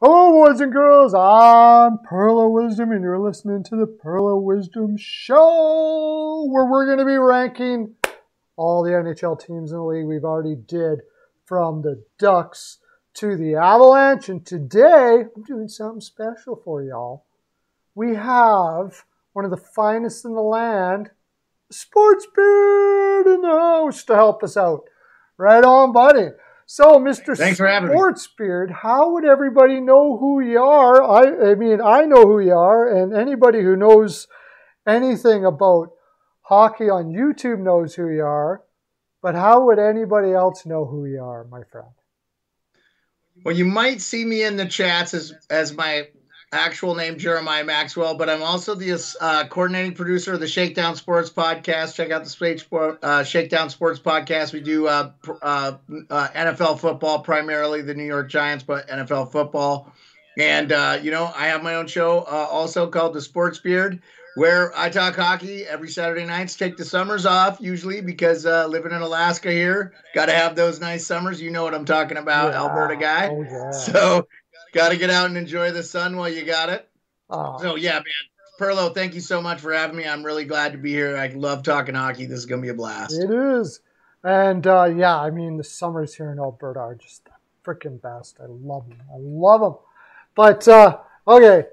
Hello, boys and girls. I'm Pearlo Wisdom, and you're listening to the Pearlo Wisdom Show, where we're going to be ranking all the NHL teams in the league. We've already did from the Ducks to the Avalanche, and today I'm doing something special for y'all. We have one of the finest in the land, Sports Beard, in the house to help us out. Right on, buddy. So, Mr. Thanks for having me. Sportsbeard, how would everybody know who you are? I, I mean, I know who you are, and anybody who knows anything about hockey on YouTube knows who you are. But how would anybody else know who you are, my friend? Well, you might see me in the chats as as my actual name Jeremiah Maxwell, but I'm also the uh, coordinating producer of the Shakedown Sports podcast. Check out the Sport, uh, Shakedown Sports podcast. We do uh, uh, uh NFL football, primarily the New York Giants, but NFL football. And uh, you know, I have my own show also called the Sports Beard, where I talk hockey every Saturday nights. Take the summers off usually because living in Alaska here, got to have those nice summers. You know what I'm talking about, yeah. Alberta guy. Oh, yeah. So got to get out and enjoy the sun while you got it. Oh. So yeah, man. Perlo, thank you so much for having me. I'm really glad to be here. I love talking hockey. This is gonna be a blast. It is, and uh, yeah, I mean the summers here in Alberta are just the freaking best. I love them. I love them. But uh, okay,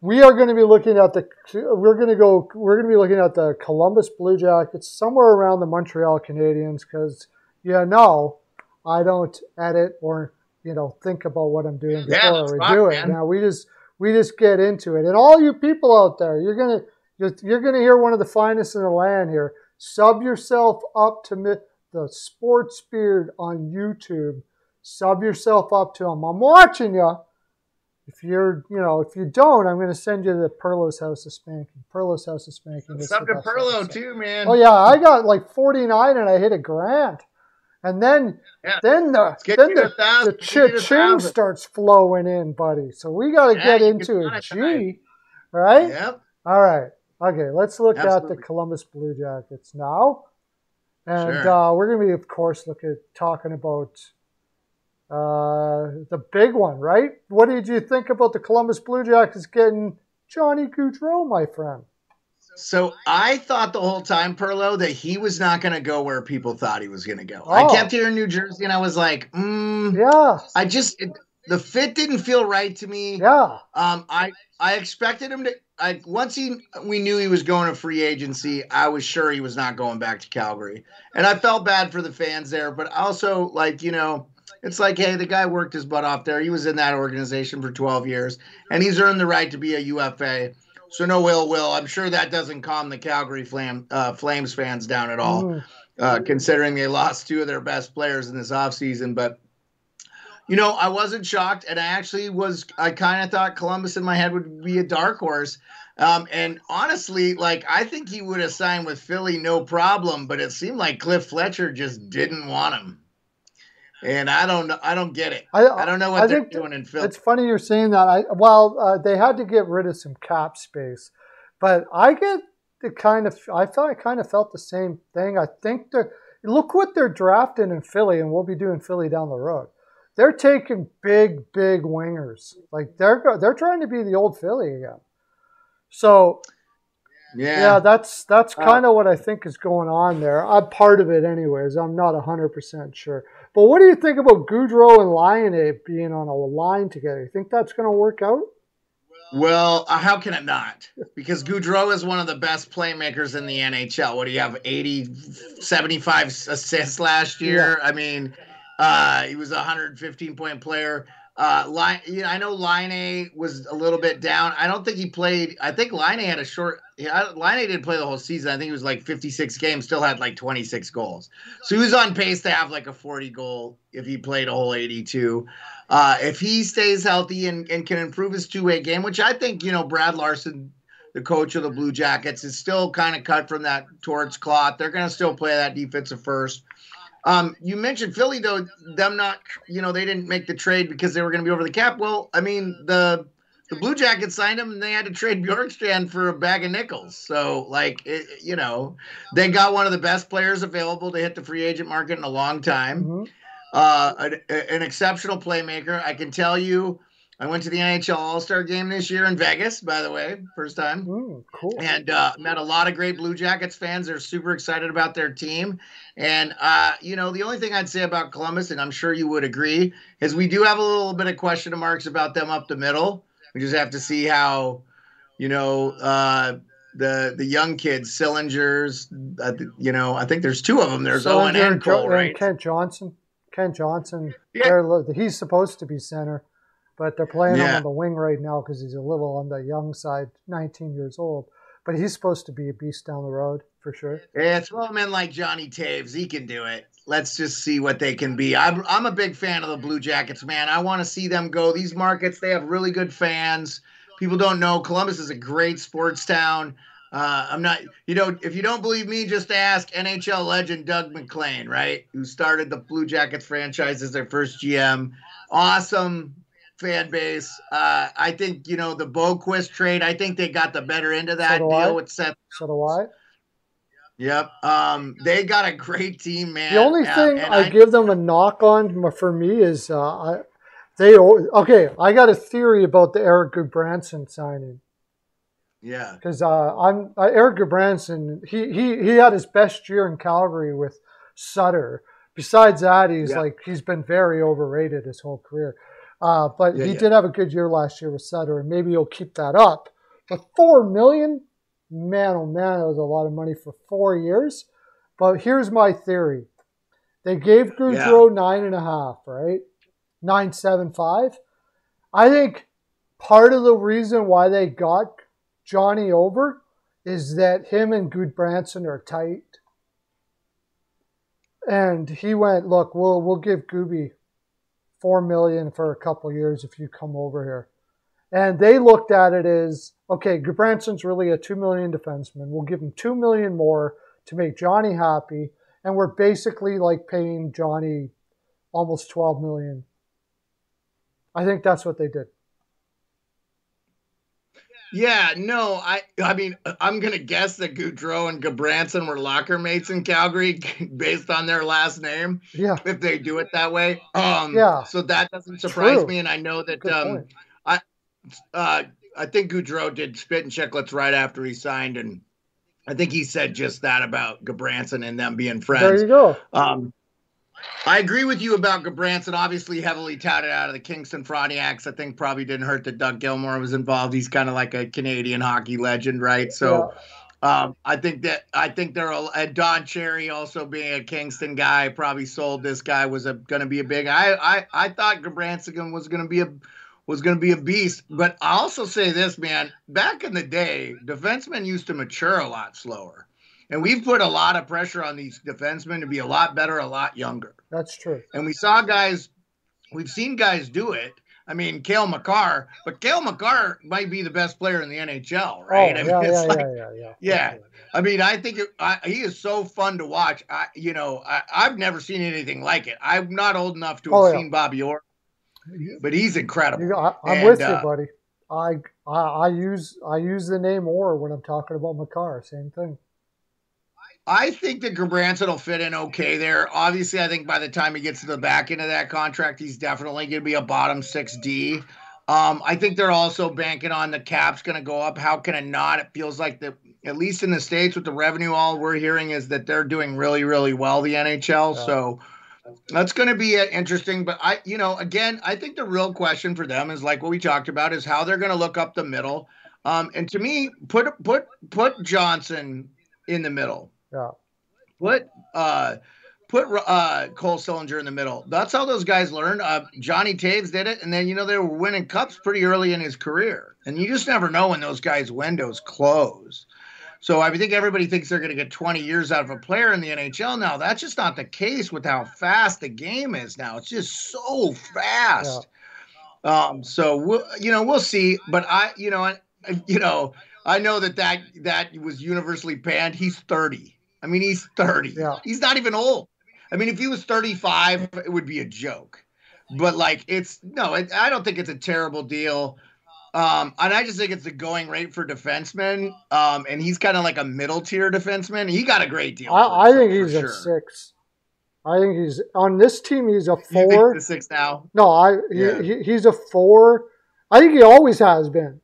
we are going to be looking at the. We're going to go. We're going to be looking at the Columbus Blue Jackets, somewhere around the Montreal Canadiens, because you know I don't edit or you know think about what I'm doing before yeah, we do man. it. Now we just we just get into it. And all you people out there, you're gonna you're gonna hear one of the finest in the land here. Sub yourself up to the Sports Beard on YouTube. Sub yourself up to him. I'm watching you. If you're, you know, if you don't, I'm going to send you to Perlo's House of Spanking. Perlo's House of Spanking. Sub to Perlo too, man. Oh yeah, I got like 49 and I hit a grand. And then, yeah. then the then the, the cha-ching starts flowing in, buddy. So we got to yeah, get into a G, tonight. right? Yep. All right. Okay, let's look Absolutely. at the Columbus Blue Jackets now, and sure. uh, we're going to be, of course, look at talking about uh, the big one, right? What did you think about the Columbus Blue Jackets getting Johnny Gaudreau, my friend? So I thought the whole time, Perlo, that he was not going to go where people thought he was going to go. Oh. I kept hearing New Jersey, and I was like, mm, yeah. I just it, the fit didn't feel right to me. Yeah. Um, I I expected him to. I once he we knew he was going to free agency, I was sure he was not going back to Calgary, and I felt bad for the fans there. But also, like you know, it's like, hey, the guy worked his butt off there. He was in that organization for 12 years, and he's earned the right to be a UFA. So no ill will. I'm sure that doesn't calm the Calgary Flam, uh, Flames fans down at all, mm. uh, considering they lost two of their best players in this offseason. But you know, I wasn't shocked, and I actually was. I kind of thought Columbus in my head would be a dark horse. Um, and honestly, like I think he would have signed with Philly no problem, but it seemed like Cliff Fletcher just didn't want him and I don't know. I don't get it. I, I don't know what I they're doing in Philly. It's funny you're saying that. I well, uh, they had to get rid of some cap space, but I get the kind of. I felt I kind of felt the same thing. I think they look what they're drafting in Philly, and we'll be doing Philly down the road. They're taking big, big wingers. Like they're they're trying to be the old Philly again. So yeah, yeah, that's that's kind of uh, what I think is going on there. I'm part of it, anyways. I'm not hundred percent sure. But what do you think about Gaudreau and Laine being on a line together? You think that's going to work out? Well, uh, how can it not? Because Gaudreau is one of the best playmakers in the NHL. What do you have? 80, 75 assists last year. Yeah. I mean, uh, he was a 115 point player. Uh, line, you know, I know Laine was a little bit down. I don't think he played. I think Laine had a short. Yeah, Laine didn't play the whole season. I think he was like 56 games, still had like 26 goals. So he was on pace to have like a 40 goal if he played a whole 82. Uh, if he stays healthy and, and can improve his two way game, which I think you know Brad Larsen, the coach of the Blue Jackets, is still kind of cut from that Torts cloth. They're going to still play that defensive first. Um, you mentioned Philly though, them not, you know, they didn't make the trade because they were going to be over the cap. Well, I mean, the the Blue Jackets signed him and they had to trade Bjorkstrand for a bag of nickels. So, like, it, you know, they got one of the best players available to hit the free agent market in a long time. Mm-hmm. Uh, an, an, exceptional playmaker. I can tell you, I went to the NHL All Star game this year in Vegas, by the way, first time. Mm, cool. And uh, met a lot of great Blue Jackets fans. They're super excited about their team. And, uh, you know, the only thing I'd say about Columbus, and I'm sure you would agree, is we do have a little bit of question marks about them up the middle. We just have to see how, you know, uh, the the young kids, Sillingers, uh, you know, I think there's two of them. There's Owen and, Cole, right? And Kent Johnson. Kent Johnson. Yeah. He's supposed to be center but they're playing yeah. him on the wing right now because he's a little on the young side, 19 years old. But he's supposed to be a beast down the road for sure. Yeah, throw him in like Johnny Toews. He can do it. Let's just see what they can be. I'm, I'm a big fan of the Blue Jackets, man. I want to see them go. These markets, they have really good fans. People don't know Columbus is a great sports town. Uh, I'm not, you know, if you don't believe me, just ask NHL legend Doug MacLean, right? Who started the Blue Jackets franchise as their first GM. Awesome fan base. Uh, I think you know the Boqvist trade. I think they got the better end of that so deal I. with Seth. So do I. Yep. Um, they got a great team, man. The only thing I, I, give them a knock on for me is uh, I, they okay. I got a theory about the Erik Gudbranson signing. Yeah. Because uh, I'm uh, Erik Gudbranson. He he he had his best year in Calgary with Sutter. Besides that, he's yeah. like he's been very overrated his whole career. Uh, but yeah, he yeah. did have a good year last year with Sutter, and maybe he'll keep that up. But four million, man, oh man, that was a lot of money for four years. But here's my theory: they gave Gaudreau yeah. nine and a half, right? Nine seven five. I think part of the reason why they got Johnny over is that him and Gudbranson are tight. And he went, look, we'll we'll give Gooby four million for a couple years if you come over here. And they looked at it as okay, Branson's really a two million defenseman. We'll give him two million more to make Johnny happy, and we're basically like paying Johnny almost twelve million. I think that's what they did. Yeah, no, I I mean I'm gonna guess that Gaudreau and Gudbranson were locker mates in Calgary based on their last name. Yeah. If they do it that way. Um yeah. so that doesn't surprise True. me and I know that Good um point. I uh I think Gaudreau did Spittin' Chiclets right after he signed and I think he said just that about Gudbranson and them being friends. There you go. Um I agree with you about Gudbranson. Obviously, heavily touted out of the Kingston Frontenacs. I think probably didn't hurt that Doug Gilmour was involved. He's kind of like a Canadian hockey legend, right? So, yeah. um, I think that I think there are. And Don Cherry, also being a Kingston guy, probably sold this guy was going to be a big. I I I thought Gudbranson was going to be a was going to be a beast. But I also say this, man. Back in the day, defensemen used to mature a lot slower. And we've put a lot of pressure on these defensemen to be a lot better, a lot younger. That's true. And we saw guys, we've seen guys do it. I mean, Cale Makar, but Cale Makar might be the best player in the NHL, right? Oh, I mean, yeah, yeah, like, yeah, yeah, yeah, yeah. I mean, I think it, I, he is so fun to watch. I, you know, I, have never seen anything like it. I'm not old enough to have oh, yeah. seen Bobby Orr, but he's incredible. I, am with uh, you, buddy. I, I I use I use the name Orr when I'm talking about Makar. Same thing. I think that Gudbranson will fit in okay there. Obviously, I think by the time he gets to the back end of that contract, he's definitely going to be a bottom six D. Um, I think they're also banking on the cap's going to go up. How can it not? It feels like the at least in the states with the revenue, all we're hearing is that they're doing really, really well. The NHL, yeah. so that's going to be interesting. But I, you know, again, I think the real question for them is like what we talked about is how they're going to look up the middle. Um, and to me, put put put Johnson in the middle. Yeah. Put uh, put uh, Cole Sillinger in the middle. That's how those guys learn. Uh, Johnny Toews did it, and then you know they were winning cups pretty early in his career, and you just never know when those guys' windows close. So I think everybody thinks they're going to get 20 years out of a player in the NHL now. That's just not the case with how fast the game is now. It's just so fast. Yeah. Um, so we'll, you know, we'll see. But I, you know, I, you know, I know that that that was universally banned. He's 30. I mean, he's 30. Yeah. He's not even old. I mean, if he was 35, it would be a joke. But like, it's no, it, I don't think it's a terrible deal. Um, and I just think it's the going rate for defensemen. Um, and he's kind of like a middle tier defenseman. He got a great deal. I, I think he's a six. I think he's on this team. He's a four. six now. No, I yeah. he, he's a four I think he always has been.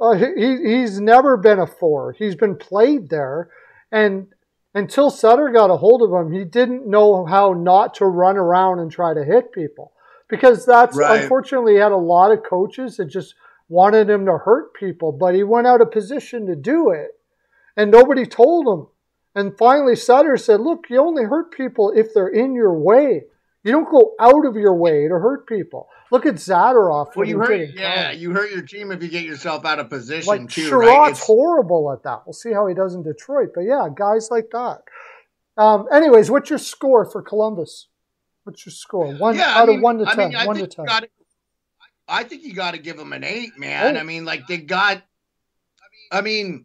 Uh, he he's never been a four. He's been played there, and until Sutter got a hold of him, he didn't know how not to run around and try to hit people because that's Right. unfortunately he had a lot of coaches that just wanted him to hurt people, but he went out of position to do it, and nobody told him. And finally, Sutter said, "Look, you only hurt people if they're in your way. You don't go out of your way to hurt people." Look at Zadorov. Well, you hurt, yeah, you hurt your team if you get yourself out of position Like too, Chiarot's right? Horrible at that. We'll see how he does in Detroit. But yeah, guys like that. Um, anyways, what's your score for Columbus? What's your score? One yeah, I out mean, of one to I ten. mean, I one to think ten. you gotta, I think you got to give them an eight, man. Oh. I mean, like they got, I mean,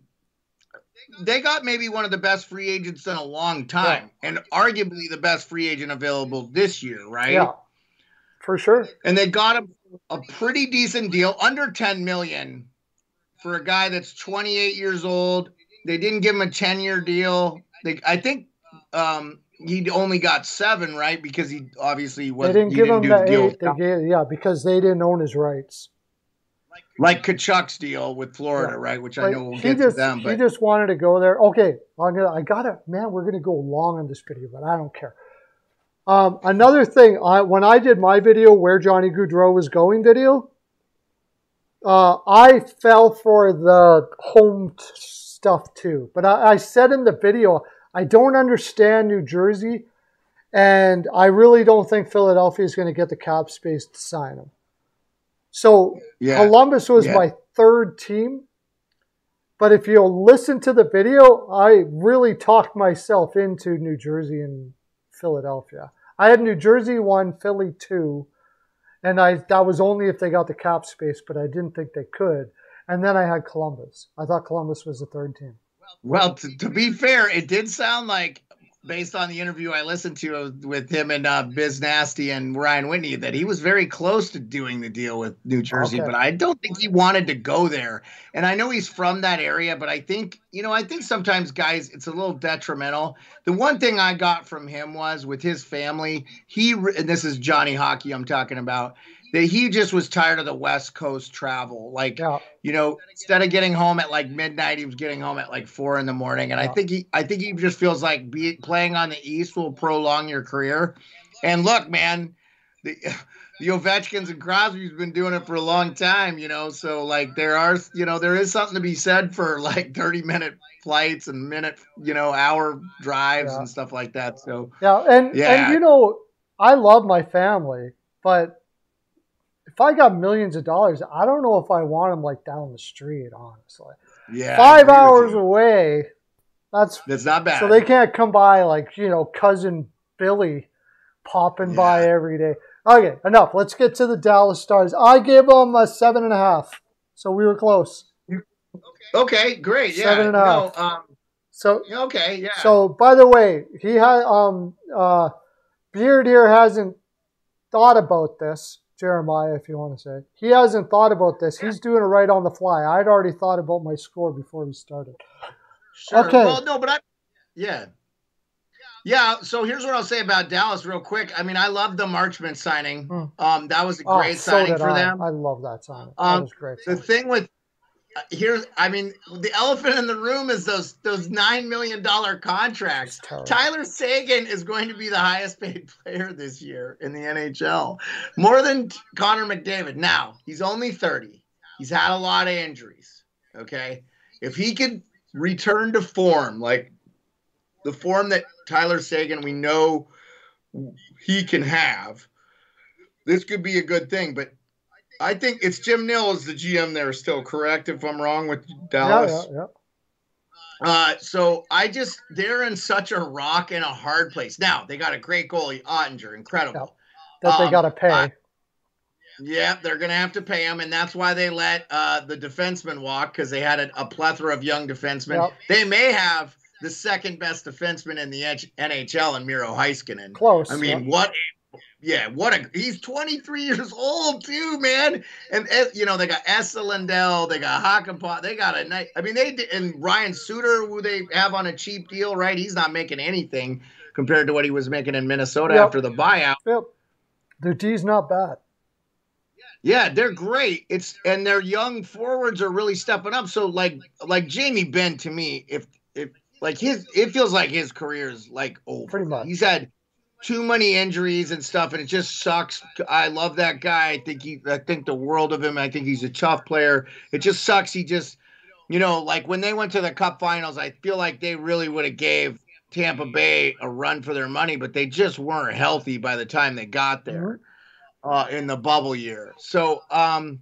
they got maybe one of the best free agents in a long time, and arguably the best free agent available this year, right? Yeah, for sure. And they got a, a pretty decent deal, under ten million, for a guy that's 28 years old. They didn't give him a 10 year deal. They, I think. Um, he only got seven, right? Because he obviously was. They didn't give didn't him the deal eight. They gave, yeah, because they didn't own his rights. like Tkachuk's deal with Florida, Yeah. right? Which I know we'll get just to them, But he just wanted to go there. Okay, I'm gonna, I gotta man, we're gonna go long on this video, but I don't care. Um, another thing, I, when I did my video where Johnny Gaudreau was going video, uh, I fell for the home t- stuff too. But I, I said in the video, I don't understand New Jersey, and I really don't think Philadelphia is going to get the cap space to sign him. So yeah, Columbus was Yeah. my third team. But if you'll listen to the video, I really talked myself into New Jersey and Philadelphia. I had New Jersey one, Philly two, and I that was only if they got the cap space, but I didn't think they could. And then I had Columbus. I thought Columbus was the third team. well, to, to be fair, it did sound like, based on the interview I listened to with him and uh, Biz Nasty and Ryan Whitney, that he was very close to doing the deal with New Jersey, Okay. but I don't think he wanted to go there. And I know he's from that area, but I think, you know, I think sometimes guys, it's a little detrimental. The one thing I got from him was with his family, he, and this is Johnny Hockey I'm talking about, that he just was tired of the West Coast travel. Like, Yeah. you know, instead of getting home at like midnight, he was getting home at like four in the morning. And I think he, I think he just feels like be, playing on the East will prolong your career. And look, man, the the Ovechkins and Crosby's been doing it for a long time, you know. So like there are, you know, there is something to be said for like thirty minute flights and minute, you know, hour drives Yeah. and stuff like that. So Yeah, and Yeah. and you know, I love my family, but if I got millions of dollars, I don't know if I want them like down the street, honestly. yeah, Five hours away, that's That's not bad. so they can't come by like you know cousin Billy popping by every day. Okay, enough. Let's get to the Dallas Stars. I gave them a seven and a half, so we were close. okay, great. Yeah. Seven and a no, half. um, So okay, yeah. So, by the way, he had um uh, Beard here hasn't thought about this. Jeremiah, if you want to say, he hasn't thought about this. He's doing it right on the fly. I'd already thought about my score before we started. Sure. Okay. Well, no, but I, yeah. Yeah, so here's what I'll say about Dallas real quick. I mean, I love the Marchment signing. Hmm. Um, that was a Oh, great so signing for I. them. I love that signing. that Um, was great. The signing. thing with Uh, here's, I mean, the elephant in the room is those those nine million dollar contracts. Tyler Seguin is going to be the highest paid player this year in the NHL, more than Connor McDavid. Now he's only thirty. He's had a lot of injuries. Okay, if he could return to form, like the form that Tyler Seguin we know he can have, this could be a good thing. But I think it's Jim Nill is the GM there still, correct? If I'm wrong with Dallas. yeah, yeah. Uh, so I just they're in such a rock and a hard place. Now they got a great goalie, Oettinger, incredible. That they Um, got to pay. I- Yeah, they're gonna have to pay him, and that's why they let uh, the defenseman walk because they had a, a plethora of young defensemen. Yep. They may have the second best defenseman in the NHL in Miro Heiskanen. Close. I mean, yeah. what? A, yeah, what a he's 23 years old too, man. And you know they got Esa Lindell, they got Hakanpaa, they got a night. I mean, they did- and Ryan Suter, who they have on a cheap deal, right? He's not making anything compared to what he was making in Minnesota Yep. after the buyout. Yep. Their D's not bad. Yeah, they're great. It's and their young forwards are really stepping up. So like like Jamie Benn to me, if if like his it feels like his career is like over. Pretty much. He's had too many injuries and stuff, and it just sucks. I love that guy. I think he I think the world of him. I think he's a tough player. It just sucks. He just you know, like when they went to the cup finals, I feel like they really would have gave Tampa Bay a run for their money, but they just weren't healthy by the time they got there Mm-hmm. uh, in the bubble year. So, um,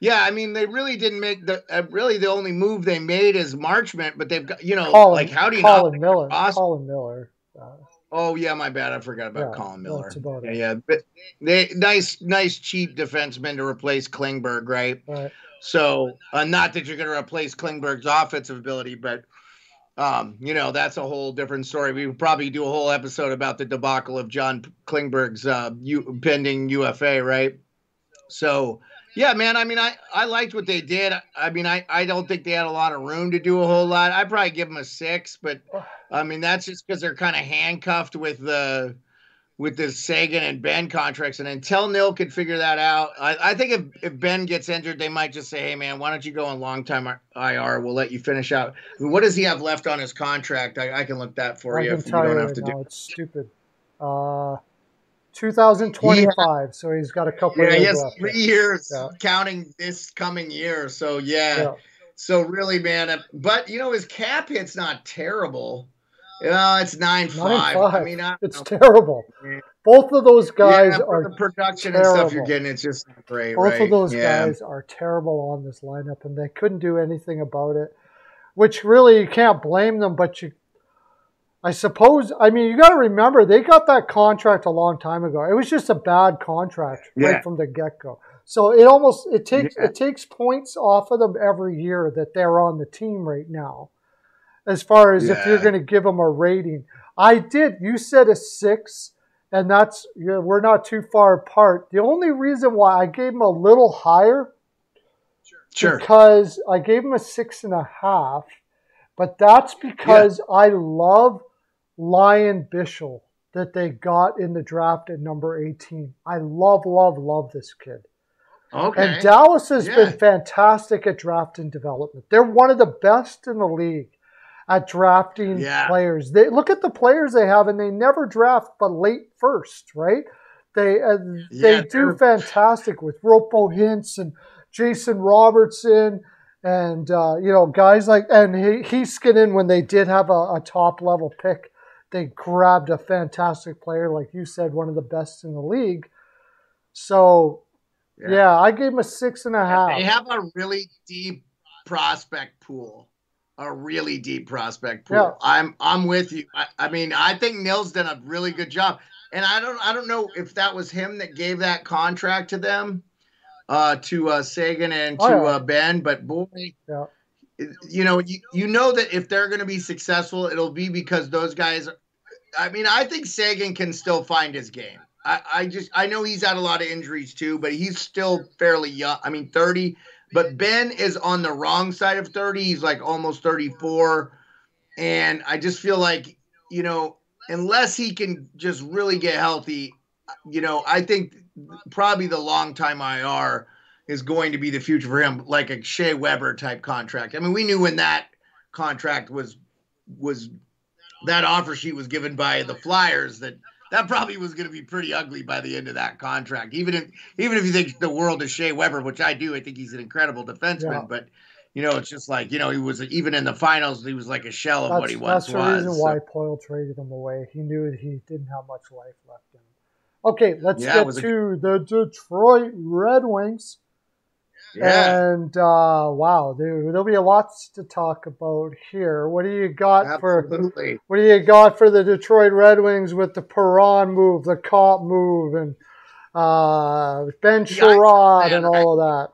yeah, I mean, they really didn't make the uh, really the only move they made is Marchment, but they've got you know, Colin, like how do you Colin? Miller. Colin Miller. Uh, Oh yeah, my bad. I forgot about Yeah, Colin Miller. about yeah, yeah, but they nice, nice cheap defenseman to replace Klingberg, right? right. So, uh, not that you're going to replace Klingberg's offensive ability, but um, you know that's a whole different story. We would probably do a whole episode about the debacle of John Klingberg's uh, U- pending UFA, right? So, yeah, man. I mean, I I liked what they did. I mean, I I don't think they had a lot of room to do a whole lot. I'd probably give them a six, but I mean that's just because they're kind of handcuffed with the with the Seguin and Benn contracts. And until Nill could figure that out, I, I think if, if Benn gets injured, they might just say, hey, man, why don't you go on long time IR? We'll let you finish out. I mean, what does he have left on his contract? I, I can look that for I you if you don't right have to now, do it's stupid. Uh, 2025, so he's got a couple Yeah, of he years has left. three years Yeah. counting this coming year. So, yeah. Yeah. So, really, man, uh, but, you know, his cap hit's not terrible. Yeah, it's nine five. I mean, I, It's terrible. Both of those guys yeah, are the production and stuff you're getting. It's just not great. both right? of those yeah. guys are terrible on this lineup, and they couldn't do anything about it. Which really you can't blame them, but you, I suppose. I mean, you got to remember they got that contract a long time ago. It was just a bad contract Yeah. right from the get go. So it almost it takes Yeah. it takes points off of them every year that they're on the team right now. As far as if you're going to give them a rating, I did. You said a six, and that's yeah, we're not too far apart. The only reason why I gave them a little higher Sure. because I gave them a six and a half, but that's because I love Lian Bichsel that they got in the draft at number 18. I love, love, love this kid. Okay. And Dallas has Yeah. been fantastic at draft and development. They're one of the best in the league at drafting Yeah. players. They look at the players they have, and they never draft but late first, right? They uh, they Yeah, do fantastic with Roope Hintz and Jason Robertson and uh, you know guys like and he Heiskanen when they did have a, a top level pick, they grabbed a fantastic player like you said, one of the best in the league. So Yeah. yeah, I gave him a six and a half. They have a really deep prospect pool. A really deep prospect pool. Yeah. I'm I'm with you. I, I mean, I think Nill's done a really good job. And I don't I don't know if that was him that gave that contract to them, uh, to uh, Seguin and to Oh, yeah. uh, Benn. But boy, Yeah. You know, you, you know that if they're going to be successful, it'll be because those guys. I mean, I think Seguin can still find his game. I, I just I know he's had a lot of injuries too, but he's still fairly young. I mean, thirty. But Benn is on the wrong side of thirty. He's like almost thirty-four, and I just feel like you know, unless he can just really get healthy, you know, I think probably the long time IR is going to be the future for him, like a Shea Weber type contract. I mean, we knew when that contract was was that offer sheet was given by the Flyers that that probably was going to be pretty ugly by the end of that contract. Even if even if you think the world is Shea Weber, which I do, I think he's an incredible defenseman, Yeah. but. You know, it's just like you know, he was even in the finals. He was like a shell of That's, what he once was. that's the was. reason so- why Poile traded him away. He knew he didn't have much life left in him. Okay, let's Yeah, get was a- to the Detroit Red Wings. Yeah, And uh, wow, there, there'll be a lot to talk about here. What do you got for what do you got for the Detroit Red Wings with the Perron move, the Copp move, and uh, Ben Chiarot and all of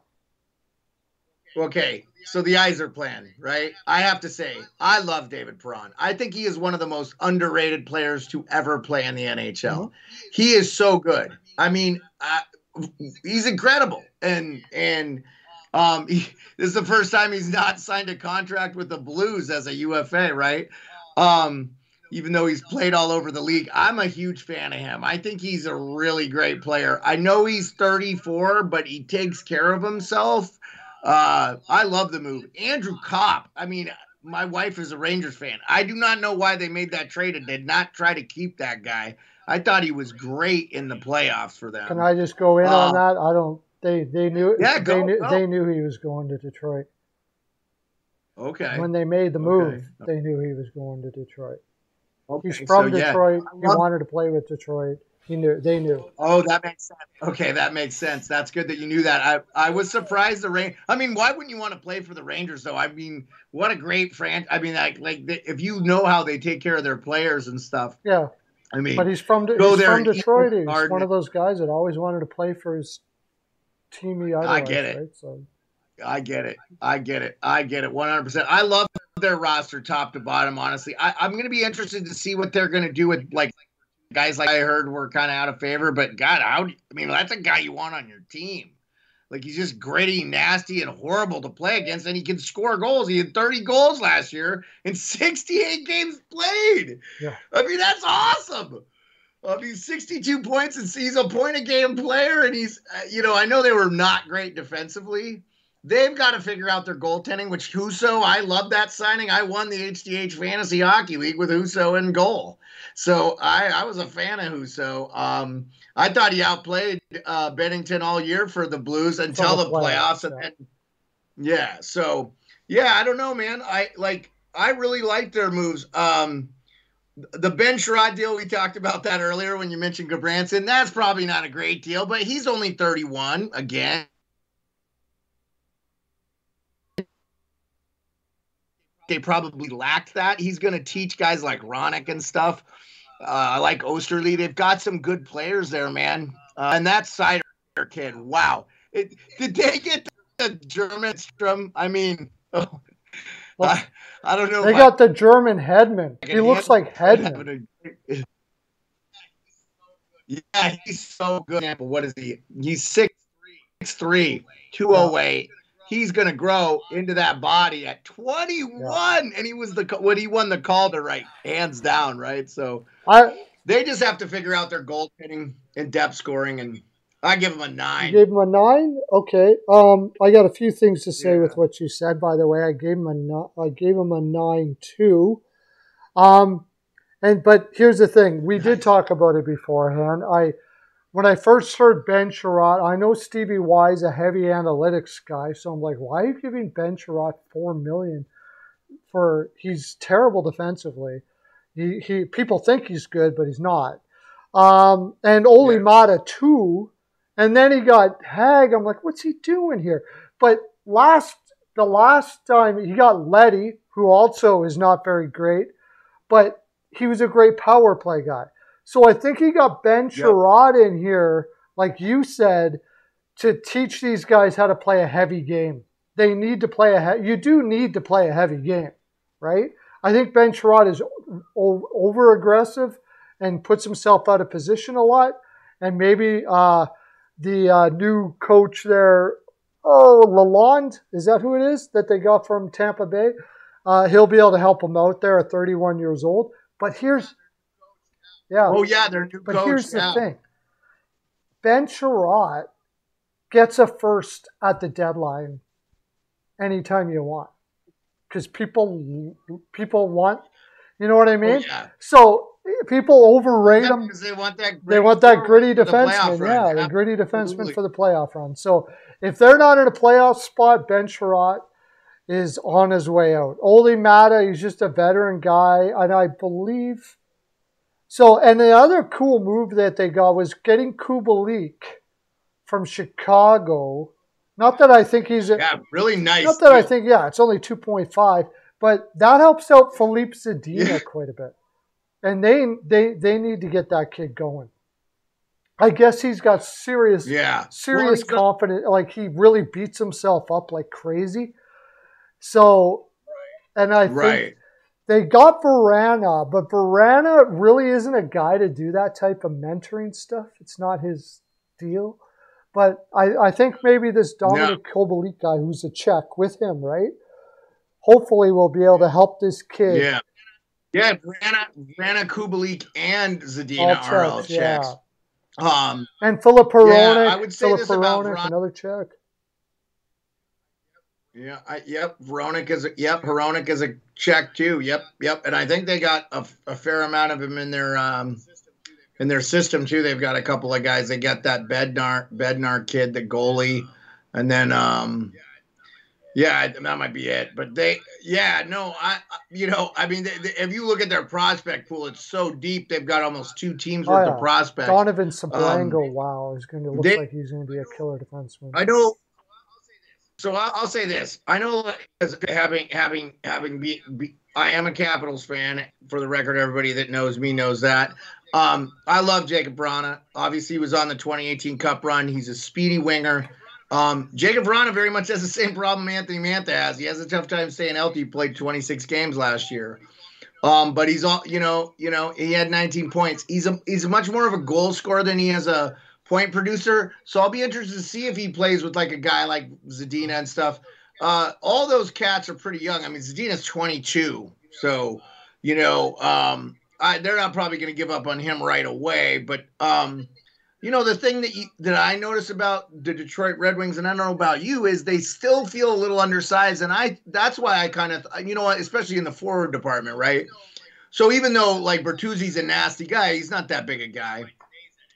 that? Okay, so the Yzer plan, right? I have to say, I love David Perron. I think he is one of the most underrated players to ever play in the NHL. He is so good. I mean, uh, he's incredible, and and um, he, this is the first time he's not signed a contract with the Blues as a UFA, right? Um, even though he's played all over the league. I'm a huge fan of him. I think he's a really great player. I know he's 34, but he takes care of himself. Uh, I love the move. Andrew Copp. I mean, my wife is a Rangers fan. I do not know why they made that trade and did not try to keep that guy. I thought he was great in the playoffs for them. Can I just go in uh, on that? I don't. They they knew. Yeah, they go, knew go. they knew he was going to Detroit. Okay. When they made the move, Okay. they knew he was going to Detroit. Okay, He's from so. Detroit. I He wanted to play with Detroit. He knew. They knew. Oh, that makes sense. Okay, that makes sense. That's good that you knew that. I I was surprised the rain. I mean, why wouldn't you want to play for the Rangers though? I mean, what a great franchise. I mean, like like the, if you know how they take care of their players and stuff. Yeah, I mean, but he's from De- Go he's there from Detroit. He's one of those guys that always wanted to play for his team. He idolized, get it. Right? So I get it. I get it. I get it. One hundred percent. I love their roster top to bottom. Honestly, I, I'm going to be interested to see what they're going to do with like guys like I heard were kind of out of favor. But God, how? do- I mean, that's a guy you want on your team. Like he's just gritty, nasty, and horrible to play against, and he can score goals. He had 30 goals last year in 68 games played. Yeah. I mean, that's awesome. I mean, 62 points, and he's a point a game player, and he's, uh, you know, I know they were not great defensively. They've got to figure out their goaltending, which Husso, I love that signing. I won the HDH Fantasy Hockey League with Husso in goal. So I, I was a fan of Husso. Um, I thought he outplayed uh, Binnington all year for the Blues until the the playoffs. playoffs, And then, yeah. So, yeah, I don't know, man. I like, I really like their moves. Um, the Ben Chiarot deal, we talked about that earlier when you mentioned Gudbranson. That's probably not a great deal, but he's only 31 again. They probably lacked that. He's going to teach guys like Hronek and stuff. Uh, like Osterley. They've got some good players there, man. Uh, and that Seider kid, wow. It, did they get the German Strom? I mean, oh, I, I don't know. they I- got the German Hedman. He looks like Hedman. Yeah, he's so good. But what is he? He's six three, 208. He's gonna grow into that body at 21, and he was the when he won the Calder, right? Hands down, right? So I they just have to figure out their goaltending and depth scoring, and I give them a you nine. gave him a nine. Okay. Um, I got a few things to say Yeah. with what you said. By the way, I gave him a I gave him a nine too. Um, and but here's the thing: we did talk about it beforehand. I when I first heard Ben Chiarot, I know Stevie Y is a heavy analytics guy, so I'm like, why are you giving Ben Chiarot four million for? He's terrible defensively. He, he people think he's good, but he's not. Um, and Olli Yeah. Maatta too. And then he got Hag. I'm like, what's he doing here? But last the last time he got Leddy, who also is not very great, but he was a great power play guy. So I think he got Ben Yep. In here, like you said, to teach these guys how to play a heavy game. They need to play a he- you do need to play a heavy game, right? I think Ben Chiarot is o- over aggressive and puts himself out of position a lot, and maybe uh, the uh, new coach there, oh Lalonde, is that who it is that they got from Tampa Bay? Uh, he'll be able to help them out there at 31 years old. But here's, yeah, Oh yeah, their new but coach. here's the yeah. thing: Ben Chiarot gets a first at the deadline anytime you want, because people people want, you know what I Oh, mean? yeah. So people overrate him. because they want that. They gritty want that gritty for the defenseman, yeah, the gritty defenseman for the playoff run. So if they're not in a playoff spot, Ben Chiarot is on his way out. Olli Maatta, he's just a veteran guy, and I believe so. And the other cool move that they got was getting Kubalik from Chicago. Not that I think he's a, Yeah, really nice. not that I think, yeah, it's only 2.5, but that helps out Filip Zadina Yeah. quite a bit. And they, they, they need to get that kid going. I guess he's got serious, Yeah, serious Well, got- confidence. Like he really beats himself up like crazy. So, and I think they got Vrana, but Vrana really isn't a guy to do that type of mentoring stuff. It's not his deal. But I, I think maybe this Dominik Kubalik guy, who's a Czech, with him, right? Hopefully, we'll be able to help this kid Yeah. Yeah, Vrana, Vrana Kubalik and Zadina all are all Czechs. Yeah. Um, and Filip Hronek. Yeah, I would say Filip this Hronek, about another Czech. Yeah, I, yep. Hronek is a, yep. Hronek is a Czech too. Yep, yep. And I think they got a, a fair amount of him in their um, in their system too. They've got a couple of guys. They got that Bednar Bednar kid, the goalie, and then um, yeah, that might be it. But they, yeah, no, I, you know, I mean, they, they, if you look at their prospect pool, it's so deep. They've got almost two teams oh, worth yeah. of prospects. Donovan Sebrango, um, wow, is going to look they, like he's going to be a killer defenseman. I know. So I'll, I'll say this: I know as having having having be, be, I am a Capitals fan. For the record, everybody that knows me knows that. Um, I love Jakub Vrana. Obviously, he was on the 2018 Cup run. He's a speedy winger. Um, Jakub Vrana very much has the same problem Anthony Mantha has. He has a tough time staying healthy. He played 26 games last year. Um, but he's all you know, you know, he had 19 points. He's a he's much more of a goal scorer than he is a point producer. So I'll be interested to see if he plays with like a guy like Zadina and stuff. Uh, all those cats are pretty young. I mean, Zadina's 22, so you know, um, I, they're not probably going to give up on him right away. But um, you know, the thing that you, that I notice about the Detroit Red Wings, and I don't know about you, is they still feel a little undersized, and I that's why I kind of you know, what, especially in the forward department, right? So even though like Bertuzzi's a nasty guy, he's not that big a guy,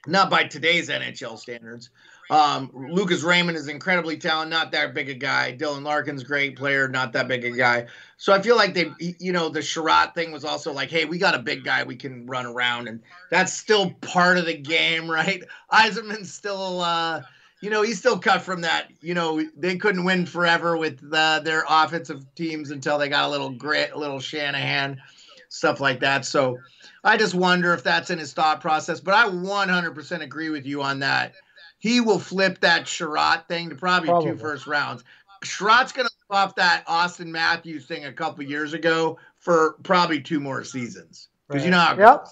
not by today's NHL standards. Um, Lucas Raymond is incredibly talented, not that big a guy. Dylan Larkin's great player, not that big a guy. So I feel like they, you know, the Chiarot thing was also like, hey, we got a big guy we can run around, and that's still part of the game, right? Yzerman's still, uh, you know, he's still cut from that. You know, they couldn't win forever with uh, their offensive teams until they got a little grit, a little Shanahan, stuff like that. So I just wonder if that's in his thought process. But I 100% agree with you on that he will flip that Chiarot thing to probably, probably. two first rounds. Chiarot's going to flip off that Auston Matthews thing a couple years ago for probably two more seasons because right. you know how. yep.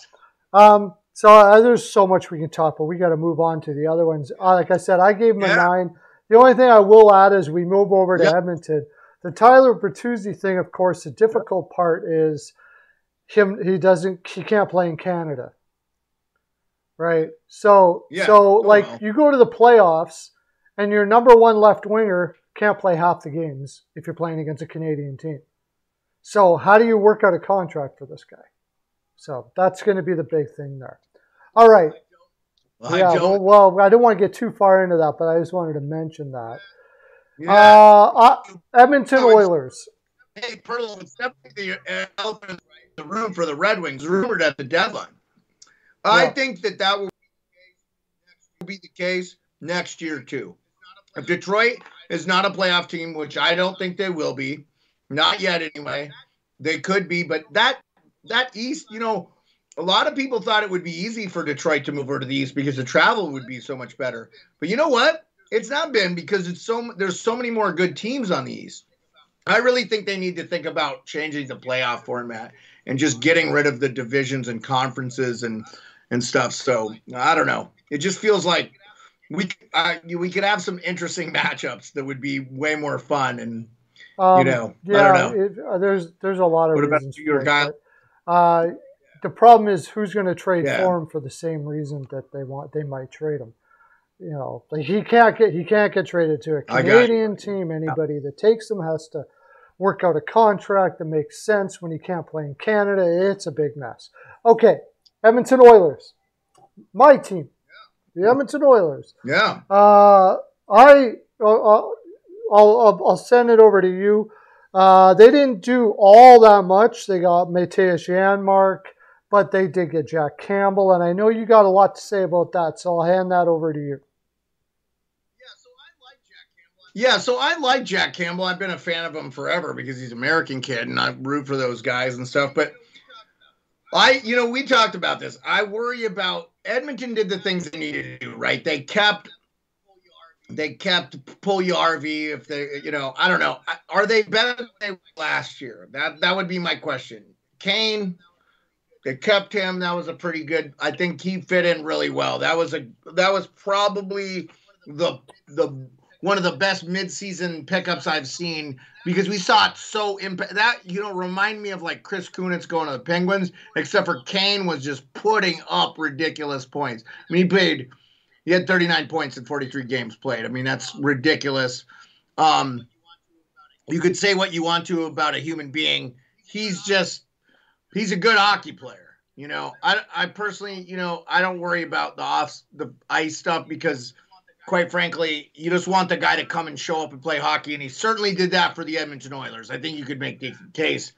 Um, so uh, there's so much we can talk, but we got to move on to the other ones. Uh, like I said, I gave him yeah. a nine. The only thing I will add as we move over to yep. Edmonton, the Tyler Bertuzzi thing. Of course, the difficult part is him. He doesn't. He can't play in Canada. Right. So yeah. so oh, like you go to the playoffs and your number one left winger can't play half the games if you're playing against a Canadian team. So how do you work out a contract for this guy? So that's going to be the big thing there. All right. Well, yeah. I well, well, I don't want to get too far into that, but I just wanted to mention that. Yeah. Uh, uh, Edmonton Oilers. Hey, Perlo, it's definitely the elephant in the room for the Red Wings, rumored at the deadline. I think that that will be the case next year too. If Detroit is not a playoff team, which I don't think they will be, not yet anyway, they could be, but that that East, you know, a lot of people thought it would be easy for Detroit to move over to the East because the travel would be so much better. But you know what? It's not been because it's so there's so many more good teams on the East. I really think they need to think about changing the playoff format and just getting rid of the divisions and conferences and and stuff. So I don't know. It just feels like we uh, we could have some interesting matchups that would be way more fun and um, you know yeah it, uh, there's there's a lot of what reasons your guy uh, the problem is who's going to trade yeah. for him for the same reason that they want they might trade him you know like he can't get he can't get traded to a canadian team anybody yeah. that takes him has to work out a contract that makes sense when he can't play in canada it's a big mess okay Edmonton Oilers, my team, the Edmonton Oilers. Yeah. Uh, I uh, uh, I'll, I'll, I'll send it over to you. Uh, they didn't do all that much. They got Mattias Janmark, but they did get Jack Campbell, and I know you got a lot to say about that, so I'll hand that over to you. Yeah, so I like Jack Campbell. I've been a fan of him forever because he's an American kid, and I root for those guys and stuff. But I, you know, we talked about this. I worry about Edmonton did the things they needed to do, right? They kept they kept Puljujarvi if they, you know, I don't know. Are they better than they were last year? That that would be my question. Kane, they kept him. That was a pretty good. I think he fit in really well. That was a that was probably the the one of the best midseason pickups I've seen because we saw it so impact that you know remind me of like Chris Kunitz going to the Penguins, except for Kane was just putting up ridiculous points. I mean, he played, he had 39 points in 43 games played. I mean, that's ridiculous. Um, you could say what you want to about a human being. He's just, he's a good hockey player. You know, I, I personally, you know, I don't worry about the off the ice stuff because quite frankly, you just want the guy to come and show up and play hockey, and he certainly did that for the Edmonton Oilers. I think you could make the case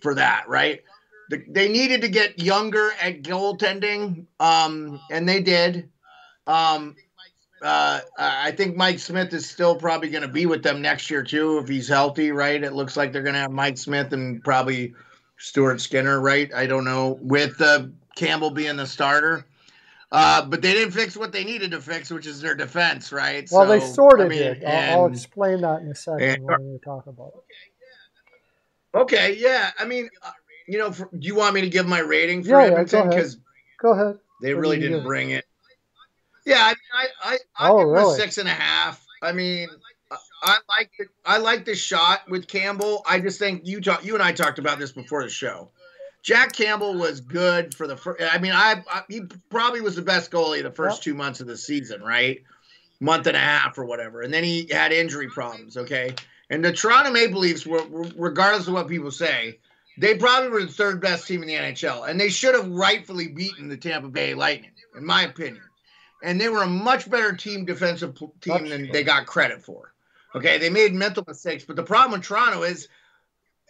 for that, right? The, they needed to get younger at goaltending, um, and they did. Um, uh, I think Mike Smith is still probably going to be with them next year too if he's healthy, right? It looks like they're going to have Mike Smith and probably Stuart Skinner, right? I don't know, with uh, Campbell being the starter. Uh, but they didn't fix what they needed to fix, which is their defense, right? Well, so, they sort of I mean, did. I'll, I'll, explain that in a second and, when we talk about it. Okay, yeah. I mean, uh, you know, for, do you want me to give my rating for yeah, Edmonton? Because yeah, go, go ahead. They what really didn't bring it. Yeah, I mean, I I, I oh, give really? a six and a half. I mean, I like the, I like the shot with Campbell. I just think you talk, you and I talked about this before the show. Jack Campbell was good for the first. I mean, I, I, he probably was the best goalie the first two months of the season, right? Month and a half or whatever, and then he had injury mm-hmm. problems. Okay, and the Toronto Maple Leafs were, regardless of what people say, they probably were the third best team in the NHL, and they should have rightfully beaten the Tampa Bay Lightning, in my opinion. And they were a much better team, defensive team than they got credit for. Okay, they made mental mistakes, but the problem with Toronto is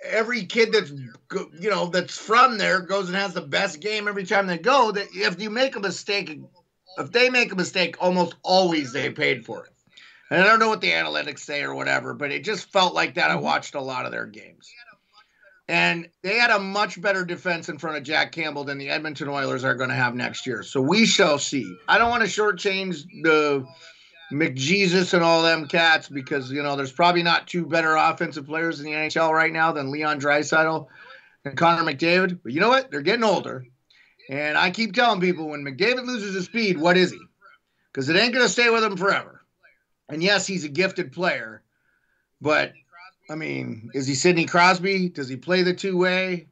every kid that's you know that's from there goes and has the best game every time they go. That if you make a mistake, if they make a mistake, almost always they paid for it. And I don't know what the analytics say or whatever, but it just felt like that. I mm-hmm. watched a lot of their games. And they had a much better defense in front of Jack Campbell than the Edmonton Oilers are going to have next year. So we shall see. I don't want to shortchange the McJesus and all them cats because you know there's probably not two better offensive players in the NHL right now than Leon Draisaitl and Connor McDavid. But you know what? They're getting older, and I keep telling people when McDavid loses his speed, what is he? Because it ain't gonna stay with him forever. And yes, he's a gifted player, but I mean, is he Sidney Crosby? Does he play the two way?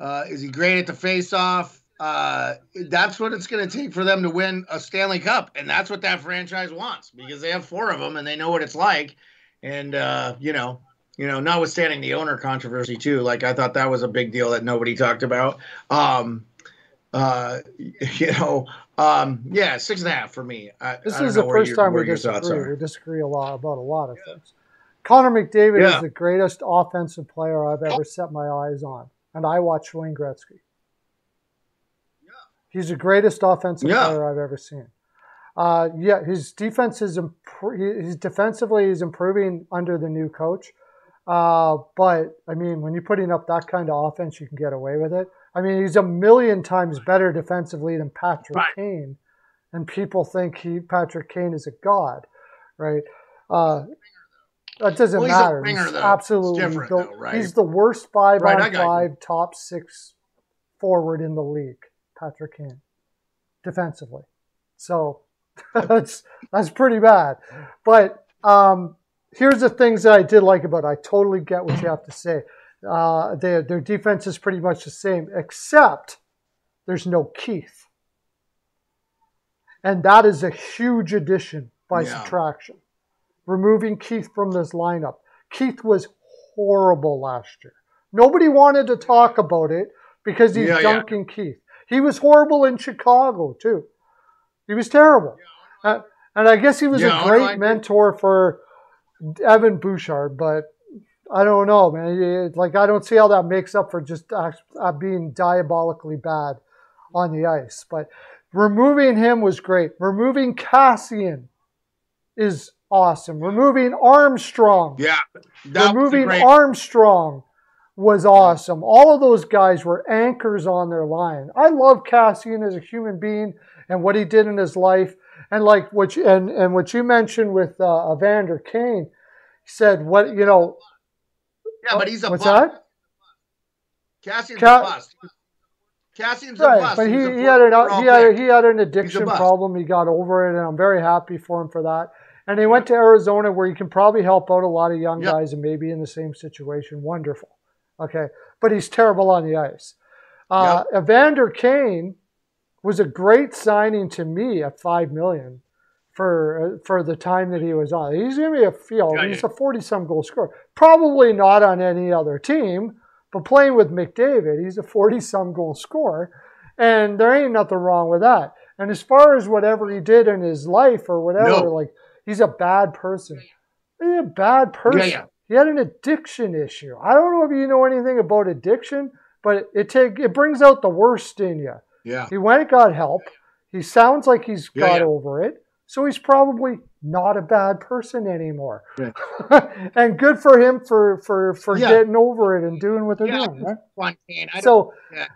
Uh, is he great at the face off? Uh, that's what it's going to take for them to win a Stanley Cup, and that's what that franchise wants because they have four of them and they know what it's like. And uh, you know, you know, notwithstanding the owner controversy too, like I thought that was a big deal that nobody talked about. Um, uh, you know, um, yeah, six and a half for me. I, this I is the first time we disagree. We disagree a lot about a lot of things. Connor McDavid yeah. is the greatest offensive player I've ever set my eyes on, and I watch Wayne Gretzky. He's the greatest offensive yeah. player I've ever seen. Uh, yeah, his defense is imp- he's defensively he's improving under the new coach. Uh, but I mean, when you're putting up that kind of offense, you can get away with it. I mean, he's a million times better defensively than Patrick right. Kane, and people think he Patrick Kane is a god, right? Uh, that doesn't well, matter. He's, he's absolutely the, though, right? he's the worst five right, on five top six forward in the league. Patrick Kane defensively. So that's that's pretty bad. But um, here's the things that I did like about it. I totally get what you have to say. Uh, their, their defense is pretty much the same, except there's no Keith. And that is a huge addition by yeah. subtraction. Removing Keith from this lineup. Keith was horrible last year. Nobody wanted to talk about it because he's yeah, Duncan yeah. Keith. He was horrible in Chicago too. He was terrible, uh, and I guess he was yeah, a great mentor for Evan Bouchard, but I don't know, man. Like I don't see how that makes up for just uh, being diabolically bad on the ice. But removing him was great. Removing Kassian is awesome. Removing Armstrong. Yeah. Removing Armstrong was awesome. All of those guys were anchors on their line. I love Kassian as a human being and what he did in his life. And like what you, and, and what you mentioned with uh, Evander Kane, he said what you know. Yeah, but he's a what's bust. that? Kassian's Ca- a bust. Kassian's right, a bust. But he, he had an he had, he had an addiction problem. He got over it, and I'm very happy for him for that. And he went to Arizona where he can probably help out a lot of young Yep. guys and maybe in the same situation. Wonderful. Okay. But he's terrible on the ice. Uh, Evander Kane was a great signing to me at five million for uh, for the time that he was on. He's going to be a field. Yeah, he's yeah. a forty some goal scorer. Probably not on any other team, but playing with McDavid, he's a forty some goal scorer, and there ain't nothing wrong with that. And as far as whatever he did in his life or whatever, No. like he's a bad person. He's a bad person. yeah. He had an addiction issue. I don't know if you know anything about addiction, but it take it brings out the worst in you. Yeah. He went and got help. He sounds like he's Yeah, got yeah. over it. So he's probably not a bad person anymore. Yeah. and good for him for for for getting over it and doing what they're doing. Right? Fontaine. I don't, So yeah.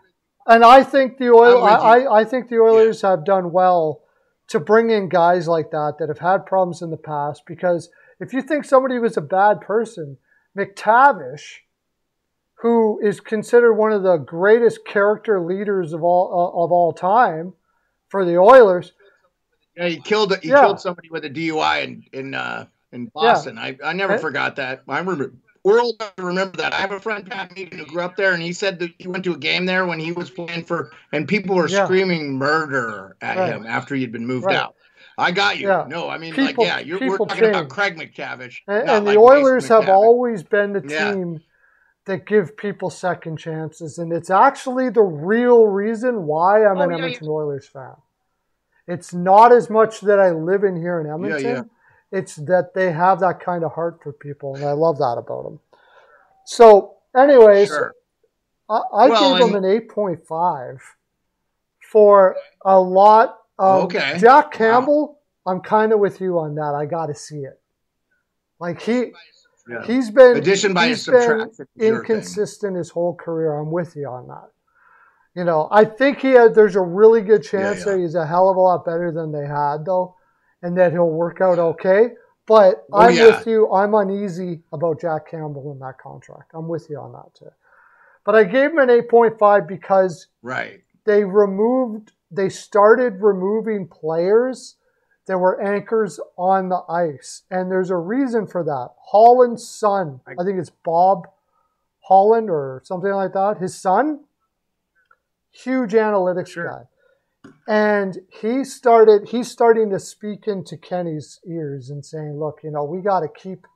and I think the oil I, I think the Oilers have done well to bring in guys like that that have had problems in the past because if you think somebody was a bad person, MacTavish, who is considered one of the greatest character leaders of all uh, of all time for the Oilers, yeah, he killed he Yeah. killed somebody with a DUI in in uh, in Boston. I, I never And- forgot that. I remember. We're old enough to remember that. I have a friend Pat Meakin who grew up there, and he said that he went to a game there when he was playing for, and people were Yeah. screaming murder at Right. him after he'd been moved Right. out. I got you. Yeah. No, I mean, People- like, yeah, you're, we're people talking about. Craig MacTavish, and, and the Mason Oilers have always been the Yeah. team that give people second chances, and it's actually the real reason why I'm Oh, an yeah, yeah. Edmonton Oilers fan. It's not as much that I live in here in Edmonton. yeah. It's that they have that kind of heart for people, and I love that about them. So, anyways, Sure. I, I Well, gave them an 8.5 for a lot of Okay. Jack Campbell. I'm kind of with you on that. I got to see it. Like he Yeah. he's been Addition by he's subtraction. is inconsistent his whole career. I'm with you on that. You know, I think he had, there's a really good chance yeah. that he's a hell of a lot better than they had though, and that he'll work out okay. But Oh, I'm yeah. with you. I'm uneasy about Jack Campbell in that contract. I'm with you on that too. But I gave him an 8.5 because Right. they removed they started removing players that were anchors on the ice and there's a reason for that holland's son i think it's bob holland or something like that his son huge analytics Sure. guy and he started he's starting to speak into kenny's ears and saying look you know we got to keep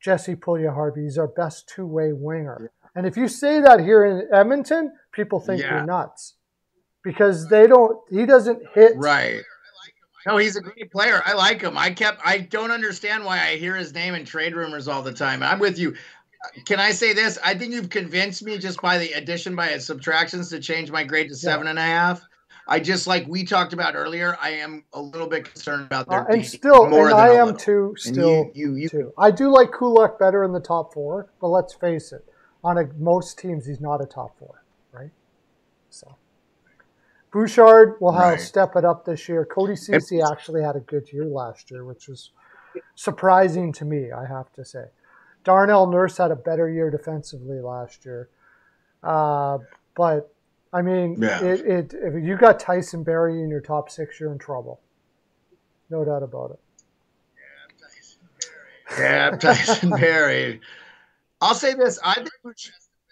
jesse Puljujärvi. he's our best two-way winger and if you say that here in edmonton people think Yeah. you're nuts because they don't he doesn't hit Right. No, he's a great player. I like him. I kept. I don't understand why I hear his name in trade rumors all the time. I'm with you. Can I say this? I think you've convinced me just by the addition by subtractions to change my grade to Yeah. seven and a half. I just like we talked about earlier. I am a little bit concerned about Uh, their and still more and i am too still you, you, you too i do like kulak better in the top four but let's face it on a, most teams he's not a top four Bouchard will have Right. step it up this year. Cody Ceci actually had a good year last year, which was surprising to me, I have to say. Darnell Nurse had a better year defensively last year. Uh, but, I mean, Yeah. it, it, if you got Tyson Barrie in your top six, you're in trouble. No doubt about it. Yeah, Tyson Perry. I'll say this: I think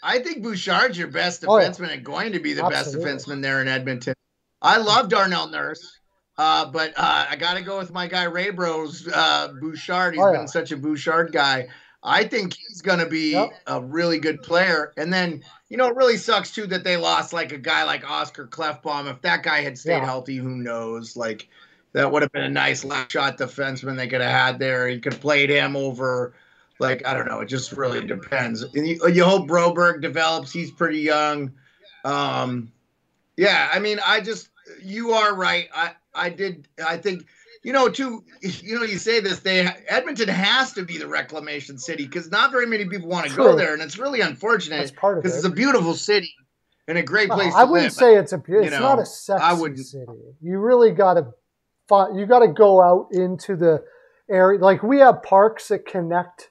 I think Bouchard's your best Oh, defenseman and going to be the Absolutely. best defenseman there in Edmonton. I love Darnell Nurse, uh, but uh, I got to go with my guy Ray Bros uh, Bouchard. He's Oh, yeah. been such a Bouchard guy. I think he's going to be Yep. a really good player. And then you know, it really sucks too that they lost like a guy like Oscar Klefbom. If that guy had stayed Yeah. healthy, who knows? Like that would have been a nice last shot defenseman they could have had there. You could have played him over, like I don't know. It just really depends. And you, you hope Broberg develops. He's pretty young. Um, yeah, I mean, I just you are right. I I did. I think you know too. You know, you say this. They Edmonton has to be the reclamation city because not very many people want to go there, and it's really unfortunate That's part of because it. it's a beautiful city and a great place. I wouldn't live. say it's a. It's you know, not a sexy I city. You really got to find. You got to go out into the area. Like we have parks that connect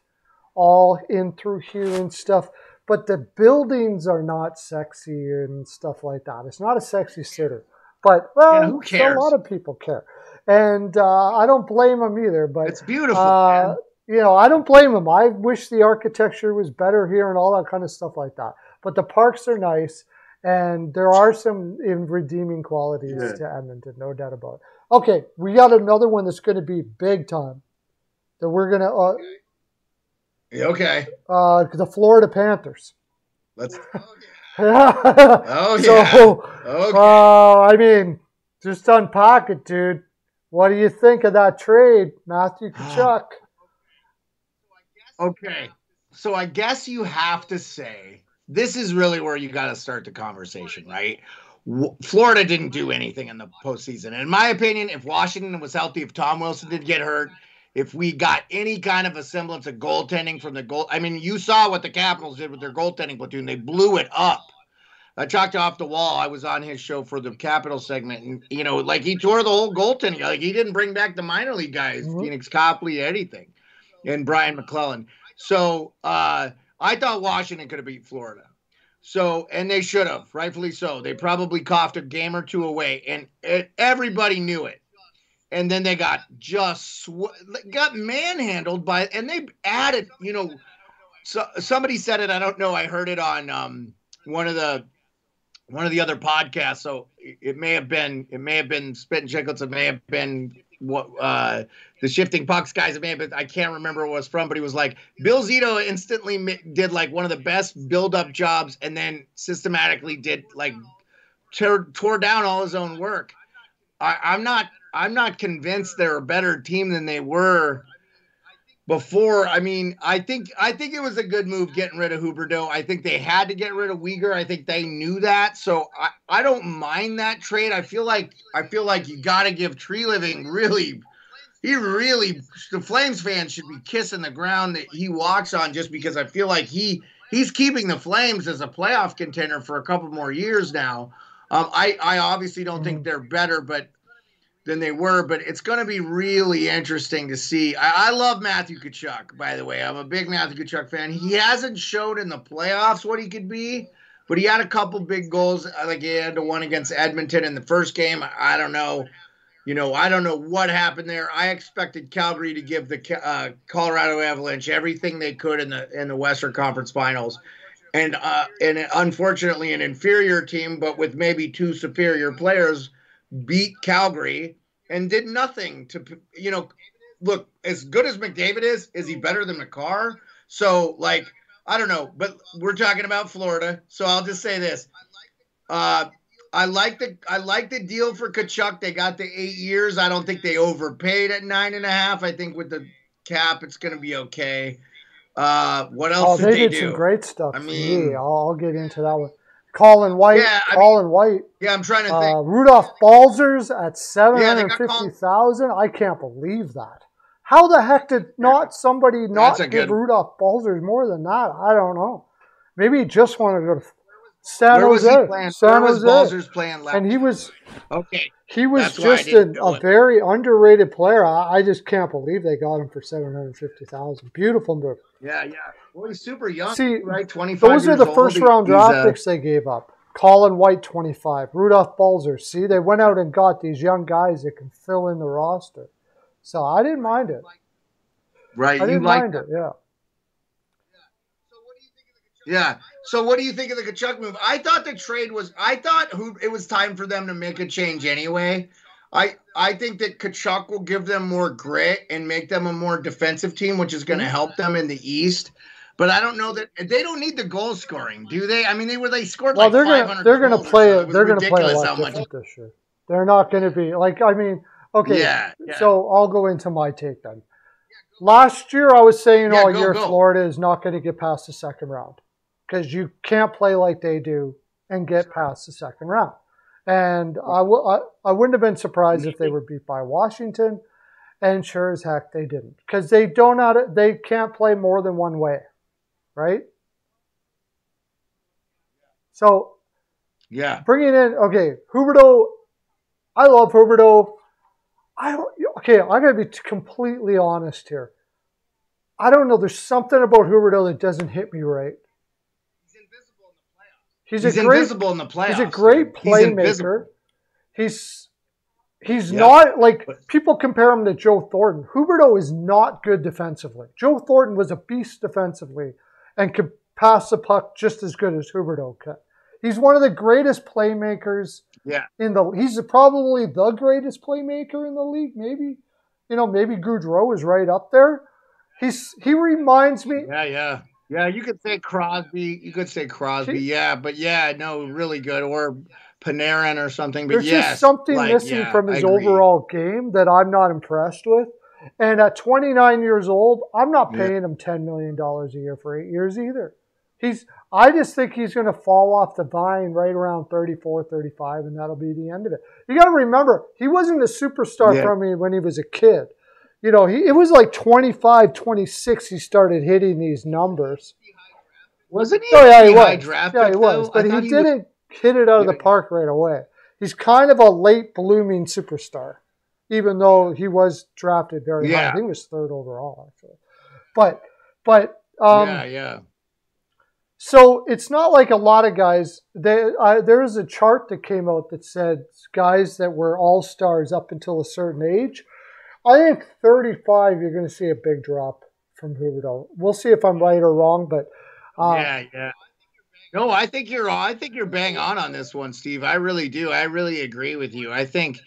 all in through here and stuff, but the buildings are not sexy and stuff like that. It's not a sexy city. But well, Yeah, who cares? a lot of people care. and uh, I don't blame them either. But it's beautiful. Uh, you know, I don't blame them. I wish the architecture was better here and all that kind of stuff like that. But the parks are nice, and there are some redeeming qualities yeah. to Edmonton, no doubt about it. Okay, we got another one that's going to be big time. That we're gonna. Uh, okay. Uh, the Florida Panthers. Let's. oh yeah. Oh So, okay. uh, I mean, just unpack it, dude. What do you think of that trade, Matthew Tkachuk? okay, so I guess you have to say this is really where you got to start the conversation, right? Florida didn't do anything in the postseason. In my opinion, if Washington was healthy, if Tom Wilson did get hurt, if we got any kind of a semblance of goaltending from the goal, I mean, you saw what the Capitals did with their goaltending platoon. They blew it up. I chalked off the wall. I was on his show for the Capital segment, and you know, like he tore the whole goaltending. Like he didn't bring back the minor league guys, mm-hmm. Pheonix Copley, anything, and Brian MacLellan. So uh, I thought Washington could have beat Florida. So, and they should have, rightfully so. They probably coughed a game or two away, and it, everybody knew it. And then they got just sw- got manhandled by, and they added, you know, so somebody said it. I don't know. I heard it on um, one of the one of the other podcasts. So it may have been it may have been Spittin' Chiclets. It may have been what uh, the shifting pucks guys. It may have been I can't remember what it was from, but he was like Bill Zito instantly did like one of the best build up jobs, and then systematically did like tore, tore down all his own work. I, I'm not I'm not convinced they're a better team than they were before. I mean, I think I think it was a good move getting rid of Huberdeau. I think they had to get rid of Weegar. I think they knew that. So I, I don't mind that trade. I feel like I feel like you gotta give Treliving really he really the Flames fans should be kissing the ground that he walks on just because I feel like he he's keeping the Flames as a playoff contender for a couple more years now. Um, I I obviously don't think mm-hmm. they're better, but than they were, but it's going to be really interesting to see. I, I, love Matthew Tkachuk, by the way. I'm a big Matthew Tkachuk fan. He hasn't showed in the playoffs what he could be, but he had a couple big goals. Like he had the one against Edmonton in the first game. I don't know. You know, I don't know what happened there. I expected Calgary to give the uh, Colorado Avalanche everything they could in the in the Western Conference Finals, and uh, and unfortunately, an inferior team, but with maybe two superior players beat Calgary and did nothing to you know look as good as McDavid is is he better than Makar? So like I don't know but we're talking about Florida so I'll just say this. Uh I like the I like the deal for Tkachuk they got the eight years. I don't think they overpaid at nine and a half. I think with the cap it's gonna be okay. Uh what else oh, did they, did some great stuff I mean I'll, I'll get into that one Colin White. Yeah, I Colin mean, White. Yeah, I'm trying to think. Uh, Rudolph Balcers at seven hundred fifty thousand. Yeah, I can't believe that. How the heck did not somebody not give good... Rudolph Balcers more than that? I don't know. Maybe he just wanted to go to San Where Jose. Was he playing? San Where Jose. was Balcers playing last? And he was okay. He was That's just a, a very underrated player. I, I, just can't believe they got him for seven hundred fifty thousand. Beautiful move. Yeah, yeah. Well, he's super young. See, right? Twenty five. Those are the old. first round draft uh, picks they gave up. Colin White, twenty five. Rudolph Balcers. See, they went out and got these young guys that can fill in the roster. So I didn't mind it. Right, I didn't you mind it. Yeah. Yeah. So what do you think of the Tkachuk move? I thought the trade was. I thought who it was time for them to make a change anyway. I I think that Tkachuk will give them more grit and make them a more defensive team, which is going to help them in the East. But I don't know that they don't need the goal scoring, do they? I mean, they were they scored well, like they're gonna they're gonna play it. They're gonna play a lot different this year. They're not going to be like I mean, okay. Yeah, yeah. So I'll go into my take then. Last year, I was saying yeah, all go, year go. Florida is not going to get past the second round because you can't play like they do and get past the second round. And I w- I, I wouldn't have been surprised if they were beat by Washington. And sure as heck they didn't because they don't out they can't play more than one way, right? So, yeah, bringing in okay, Huberdeau. I love Huberdeau. I don't. Okay, I'm gonna be completely honest here. I don't know. There's something about Huberdeau that doesn't hit me right. He's, invisible in the playoffs. he's a great, invisible in the playoffs. He's a great playmaker. He's, he's He's Yeah. not like people compare him to Joe Thornton. Huberdeau is not good defensively. Joe Thornton was a beast defensively and could pass the puck just as good as Huberdeau could. He's one of the greatest playmakers Yeah. in the he's probably the greatest playmaker in the league, maybe. You know, maybe Gaudreau is right up there. He's he reminds me Yeah, yeah. Yeah, you could say Crosby. You could say Crosby. Yeah, but yeah, no, really good. Or Panarin or something. But There's yes, just something like, missing yeah, from his overall game that I'm not impressed with. And at 29 years old, I'm not Yeah. paying him 10 million dollars a year for eight years either. He's I just think he's going to fall off the vine right around 34, 35, and that'll be the end of it. You got to remember, he wasn't a superstar Yeah. for me when he was a kid. You know, he, it was like 25, 26 he started hitting these numbers. Wasn't he? Oh yeah, he pretty high was. draft yeah, he was. though? But I he, didn't hit it out of the park right away. He's kind of a late blooming superstar, even though he was drafted very high. I think he was third overall actually. But but um, yeah, yeah. so it's not like a lot of guys. They, I, there was a chart that came out that said guys that were all stars up until a certain age. I think 35, you're going to see a big drop from Huberdeau. We'll see if I'm right or wrong, but uh, yeah, yeah. No, I think you're I think you're bang on on this one, Steve. I really do. I really agree with you. I think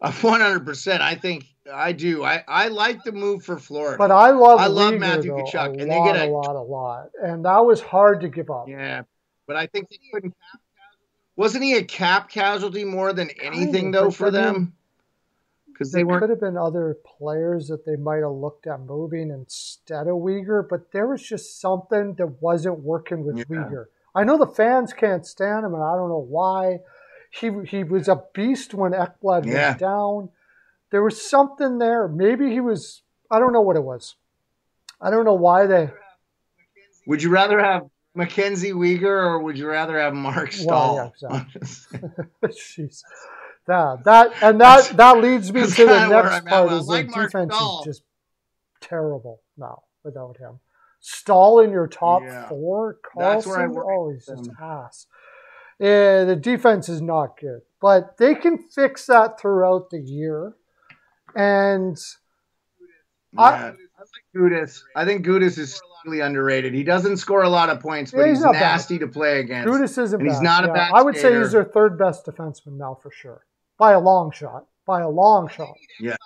uh, 100%. I think I do. I I like the move for Florida. But I love I love Matthew though, Tkachuk, a and they get a a- lot, a lot, and that was hard to give up. yeah, but I think they couldn't. Wasn't he a cap casualty more than anything though for them? Because they weren't. could have been other players that they might have looked at moving instead of Weegar, but there was just something that wasn't working with Yeah. Weegar. I know the fans can't stand him, and I don't know why. He he was a beast when Ekblad Yeah. went down. There was something there. Maybe he was. I don't know what it was. I don't know why they. Would you rather have Mackenzie Weegar or would you rather have Marc Well, Staal? yeah, Jeez. That that and that that leads me to the next part is like the defense Staal. is just terrible now without him. Staal in your top Yeah. four, That's where I Carlson. Oh, he's just ass. Yeah, the defense is not good, but they can fix that throughout the year. And Yeah. I- I, like Gudas. I think Gudas is really underrated. He doesn't score a lot of points, but Yeah, he's, he's not bad. nasty to play against. Gudas isn't and he's bad. not a bad I would say he's their third best defenseman now for sure, by a long shot. By a long shot. Yeah.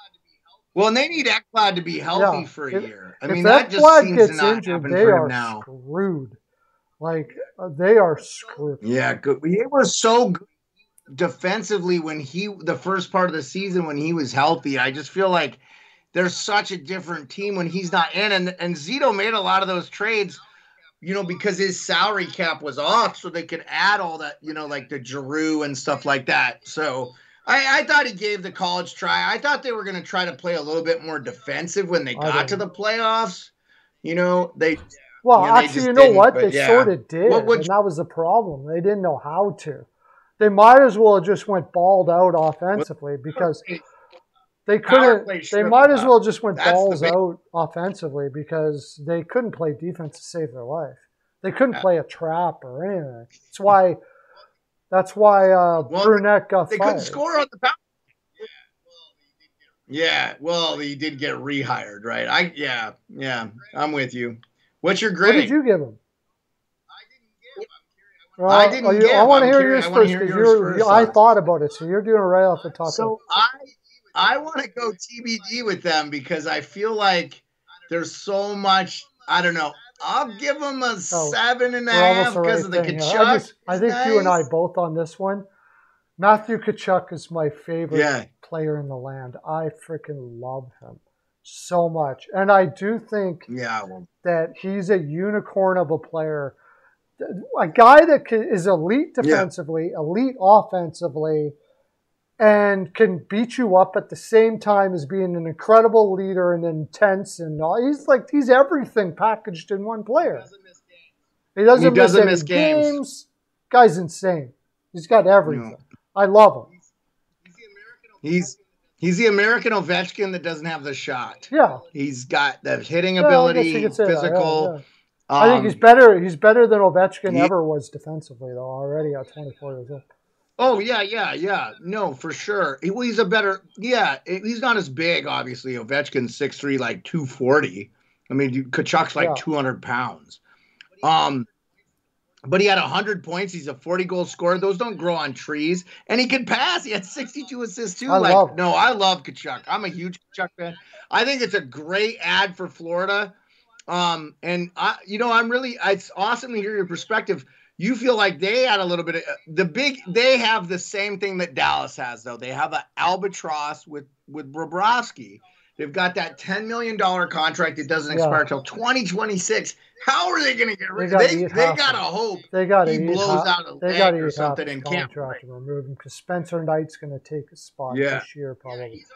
Well, and they need Ekblad to be healthy Yeah. for a If- year. I mean, that just Ekblad seems gets to not injured, happen they for are him now. screwed. Like uh, they are screwed. Yeah, good. They was so good defensively when he the first part of the season when he was healthy. I just feel like they're such a different team when he's not in. And and Zito made a lot of those trades, you know, because his salary cap was off, so they could add all that, you know, like the Giroux and stuff like that. So. I, I thought he gave the college try. I thought they were going to try to play a little bit more defensive when they got to the playoffs. You know, they Well, Yeah, they actually, you know what? They yeah. sort of did, What would and that was the problem. They didn't know how to. They might as well have just went balled out offensively because they couldn't. They might as well just went That's balls out offensively because they couldn't play defense to save their life. They couldn't Yeah. play a trap or anything. That's why. That's why uh, Well, Brunette got they fired. couldn't score on the power. Yeah, well, he did get rehired, right? I yeah, yeah, I'm with you. What's your grade? What grade? did you give him? Well, I didn't you- give. I want to hear curious- yours I wanna first hear because yours you're. first, I thought about it, so you're doing it right off the top. of So I I want to go TBD with them because I feel like there's so much. I don't know. I'll give them a Oh, seven and a We're half almost the because right of the thing. Tkachuk. I, just- I is think you and I both on this one. Matthew Tkachuk is my favorite Yeah. player in the land. I freaking love him so much, and I do think Yeah, well, that he's a unicorn of a player, a guy that is can, is elite Yeah. defensively, elite offensively, and can beat you up at the same time as being an incredible leader and intense and all. He's like he's everything packaged in one player. He doesn't, He doesn't miss, miss any games. games. Guy's insane. He's got everything. No. I love him. he's he's the American Ovechkin that doesn't have the shot. Yeah. He's got the hitting Yeah, ability, you could yeah, physical. I think um, he's better. He's better than Ovechkin he- ever was defensively, though. Already at 24 years old. Oh yeah, yeah, yeah. No, for sure. He, well, he's a better. Yeah, he's not as big. Obviously, Ovechkin's six three, like two forty. I mean, Tkachuk's like yeah. two hundred pounds. Um, but he had 100 points. He's a 40 goal scorer. Those don't grow on trees. And he can pass. He had 62 assists too. I like, love no, I love Tkachuk. I'm a huge Tkachuk fan. I think it's a great ad for Florida. Um, and I, you know, I'm really, it's awesome to hear your perspective. You feel like they had a little bit of the big, they have the same thing that Dallas has, though. They have an albatross with, with Bobrovsky. They've got that $10 million contract that doesn't expire yeah. until 2026. How are they going to get rid of They, they got to hope they got he blows half, out a they leg or something and can't remove him because Spencer Knight's going to take a spot yeah. this year probably.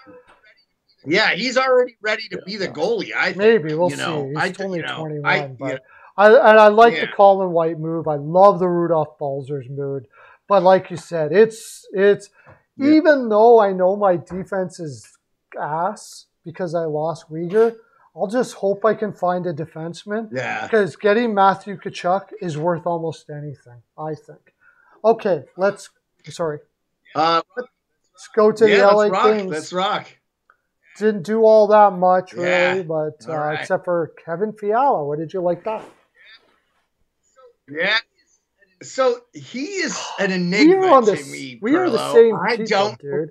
Yeah, he's already ready to be the goalie. I think, maybe we'll you know, see. He's I, only you know, 21, I, but yeah. I and I like yeah. the Colin White move. I love the Rudolph Balcers move, but like you said, it's it's yeah. even though I know my defense is ass because I lost Weegar. I'll just hope I can find a defenseman. Yeah. Because getting Matthew Tkachuk is worth almost anything, I think. Okay, let's. Sorry. Uh, let's go to yeah, the LA let's rock. Kings. Let's rock. Didn't do all that much really, yeah. but uh, right. except for Kevin Fiala. What did you like that? Yeah. So he is an enigma we are on the, to me. We are the same I people, don't, dude.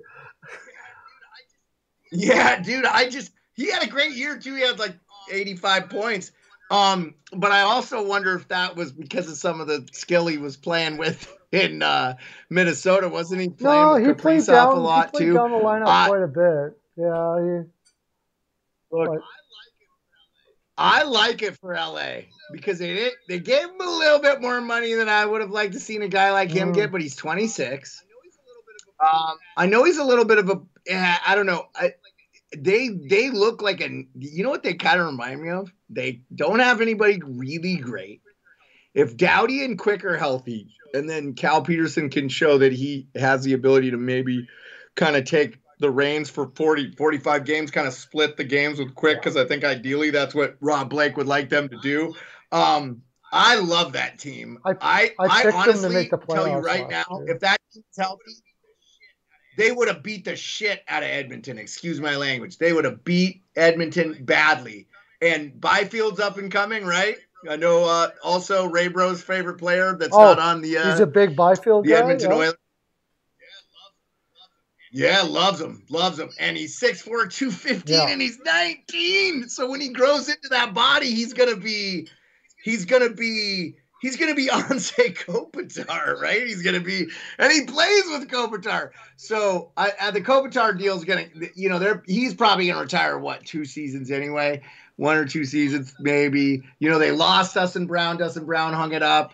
Yeah, dude. I just he had a great year too. He had like 85 points. Um, but I also wonder if that was because of some of the skill he was playing with in uh, Minnesota, wasn't he? Playing no, he played down, a lot he played too. down the lineup uh, quite a bit. Yeah. He, look, but. I like it for LA because they they gave him a little bit more money than I would have liked to seen a guy like him mm. get, but he's 26. Um, I know he's a little bit of a. I don't know. I, they they look like a you know what they kind of remind me of? They don't have anybody really great. If Doughty and Quick are healthy, and then Cal Petersen can show that he has the ability to maybe kind of take the reins for 40, 45 games, kind of split the games with Quick, because I think ideally that's what Rob Blake would like them to do. Um, I love that team. I I, I, I honestly tell you right now, year. if that team's healthy, they would have beat the shit out of Edmonton. Excuse my language. They would have beat Edmonton badly. And Byfield's up and coming, right? I know. Uh, also, Ray Bro's favorite player that's oh, not on the. Uh, he's a big Byfield the guy. Edmonton yeah. Oilers. Yeah, loves him, loves him, and he's 6'4", 215, yeah. and he's nineteen. So when he grows into that body, he's gonna be, he's gonna be he's going to be on Anze Kopitar, right? He's going to be, and he plays with Kopitar. So I, uh, the Kopitar deal is going to, you know, they're he's probably going to retire what two seasons anyway, one or two seasons maybe. You know, they lost Dustin Brown. Dustin Brown hung it up.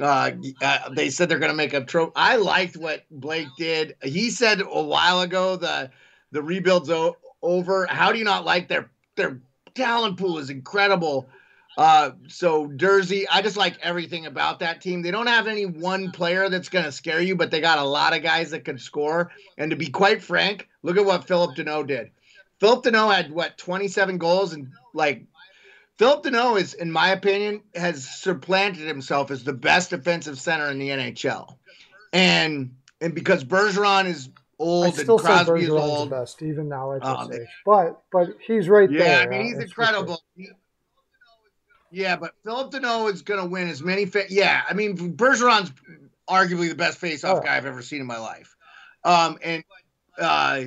Uh, uh, they said they're going to make a trope. I liked what Blake did. He said a while ago the the rebuild's o- over. How do you not like their their talent pool is incredible. Uh, so Durzi, I just like everything about that team. They don't have any one player that's going to scare you, but they got a lot of guys that can score. And to be quite frank, look at what Phillip Danault did. Phillip Danault had what 27 goals and like Phillip Danault is, in my opinion, has supplanted himself as the best defensive center in the NHL. And and because Bergeron is old and Crosby is old, the best even now at this um, age. But but he's right yeah, there. Yeah, I mean he's incredible. He, yeah, but Phillip Danault is going to win as many. Fa- yeah, I mean Bergeron's arguably the best face-off oh. guy I've ever seen in my life. Um, and uh,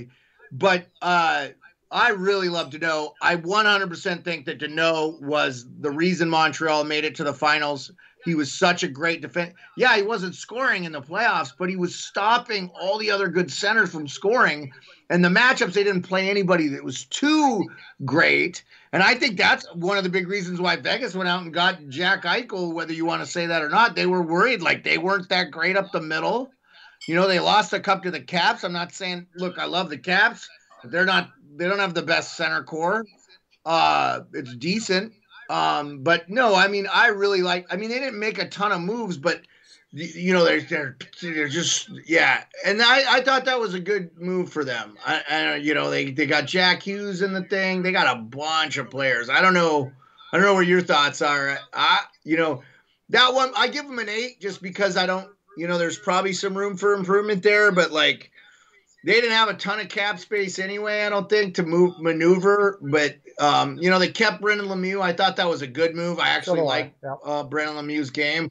but uh, I really love Danault. I 100% think that Danault was the reason Montreal made it to the finals. He was such a great defense. Yeah, he wasn't scoring in the playoffs, but he was stopping all the other good centers from scoring. And the matchups, they didn't play anybody that was too great. And I think that's one of the big reasons why Vegas went out and got Jack Eichel, whether you want to say that or not. They were worried, like they weren't that great up the middle. You know, they lost a cup to the Caps. I'm not saying, look, I love the Caps. They're not, they don't have the best center core. Uh, it's decent. Um, but no, I mean, I really like, I mean, they didn't make a ton of moves, but you know they're, they're they're just yeah and i i thought that was a good move for them i, I you know they they got jack hughes in the thing they got a bunch of players i don't know i don't know what your thoughts are i you know that one i give them an eight just because i don't you know, there's probably some room for improvement there, but like they didn't have a ton of cap space anyway, I don't think, to move maneuver. But um, you know, they kept Brendan Lemieux. I thought that was a good move. I actually So like yeah. uh, Brendan Lemieux's game.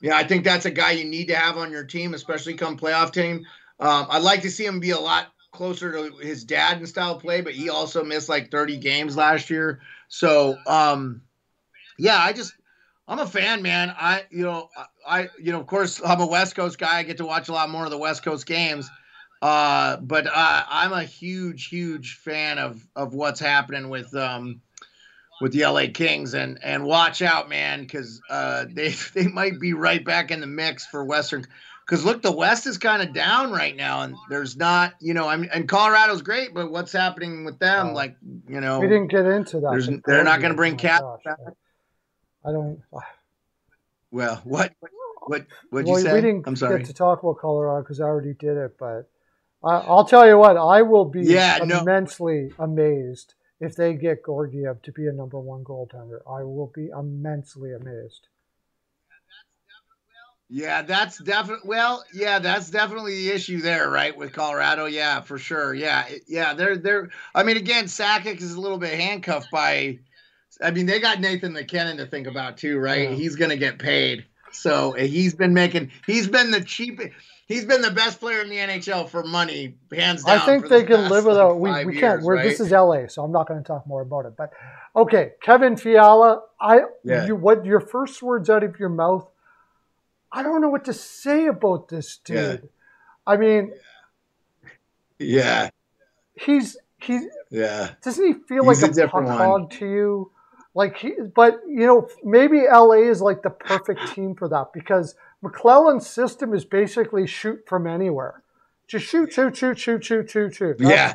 Yeah, I think that's a guy you need to have on your team, especially come playoff team. Um, I'd like to see him be a lot closer to his dad in style play, but he also missed like 30 games last year. So, um, yeah, I just I'm a fan, man. I you know I you know of course I'm a West Coast guy. I get to watch a lot more of the West Coast games. Uh, but I'm a huge, huge fan of of what's happening with um with the LA Kings and and watch out, man, because uh, they they might be right back in the mix for Western. Because look, the West is kind of down right now, and there's not, you know, I mean, and Colorado's great, but what's happening with them? Oh. like, you know, We didn't get into that. They're not gonna bring Oh my back. I don't. well, what what what'd well, you say? we didn't I'm sorry. get to talk about Colorado because I already did it, but I, I'll tell you what, I will be Yeah, no. immensely amazed if they get Georgiev to be a number one goaltender. I will be immensely amazed. Yeah, that's definitely well, yeah, that's definitely the issue there, right? With Colorado, yeah, for sure. Yeah, yeah, they're they're. I mean, again, Sakic is a little bit handcuffed by. I mean, they got Nathan MacKinnon to think about too, right? Yeah. He's going to get paid, so he's been making. He's been the cheap. He's been the best player in the NHL for money, hands down. I think they the can live without. We, we can't. We're, right? This is LA, so I'm not going to talk more about it. But okay, Kevin Fiala, I Yeah. you, what your first words out of your mouth? I don't know what to say about this dude. Yeah. I mean, yeah, he's he's yeah, doesn't he feel He's like a a, different puck hog to you? Like he, but you know, maybe LA is like the perfect team for that because McLellan's system is basically shoot from anywhere. Just shoot, shoot, shoot, shoot, shoot, shoot, shoot. That's- yeah.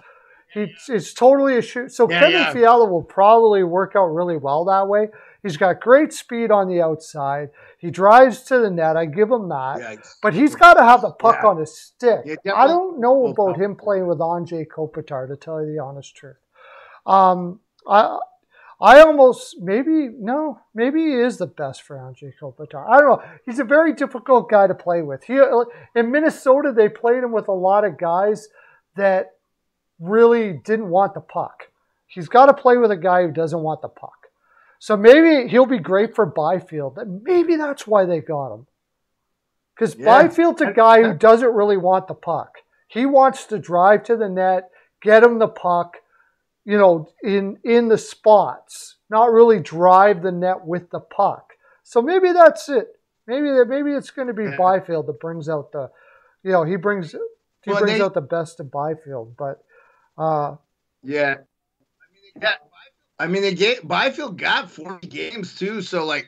He, it's totally a shoot. So Yeah, Kevin yeah. Fiala will probably work out really well that way. He's got great speed on the outside. He drives to the net. I give him that. yeah. But he's got to have the puck Yeah. on his stick. Yeah, I don't know about him playing with Anze Kopitar, to tell you the honest truth. Um, I, I almost maybe no, maybe he is the best for Anze Kopitar. I don't know. He's a very difficult guy to play with. He in Minnesota they played him with a lot of guys that really didn't want the puck. He's got to play with a guy who doesn't want the puck. So maybe he'll be great for Byfield. Maybe that's why they got him. Because Yeah. Byfield's a guy who doesn't really want the puck. He wants to drive to the net, get him the puck, you know, in in the spots, not really drive the net with the puck. So maybe that's it. Maybe that maybe it's going to be Yeah. Byfield that brings out the, you know, he brings he Well, brings they- out the best of Byfield. But uh, Yeah. Yeah. I mean, they get Byfield got 40 games too, so like,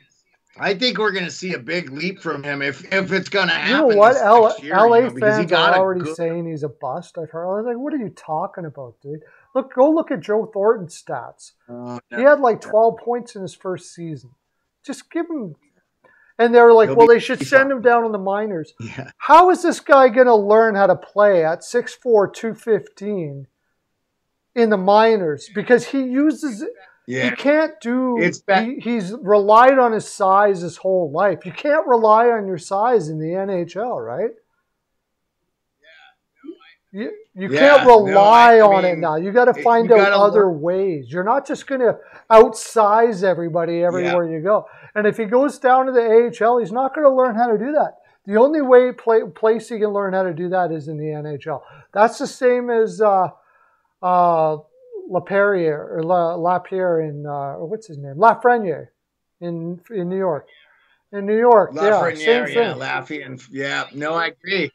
I think we're gonna see a big leap from him if if it's gonna you happen. know what? L- year, LA you know, fans got are already good- saying he's a bust. I've heard. I was like, what are you talking about, dude? Look, go look at Joe Thornton's stats. Oh, He had like 12 points in his first season. Just give him. And they were like, He'll well, they should send him down in the minors. yeah. How is this guy going to learn how to play at 6'4, 215 in the minors? Because he uses it. Yeah. He can't do. It's he, he's relied on his size his whole life. You can't rely on your size in the NHL, right? You, you Yeah, can't no, rely I- I on it mean, now. You got to find out other learn- ways. You're not just going to outsize everybody everywhere you go. And if he goes down to the AHL, he's not going to learn how to do that. The only way play, place he can learn how to do that is in the NHL. That's the same as uh, uh, Laperriere or La, Lapierre in uh, or what's his name Lafreniere in in New York. In New York, yeah, same Lafreniere, thing. yeah, Lafayette, yeah. No, I agree.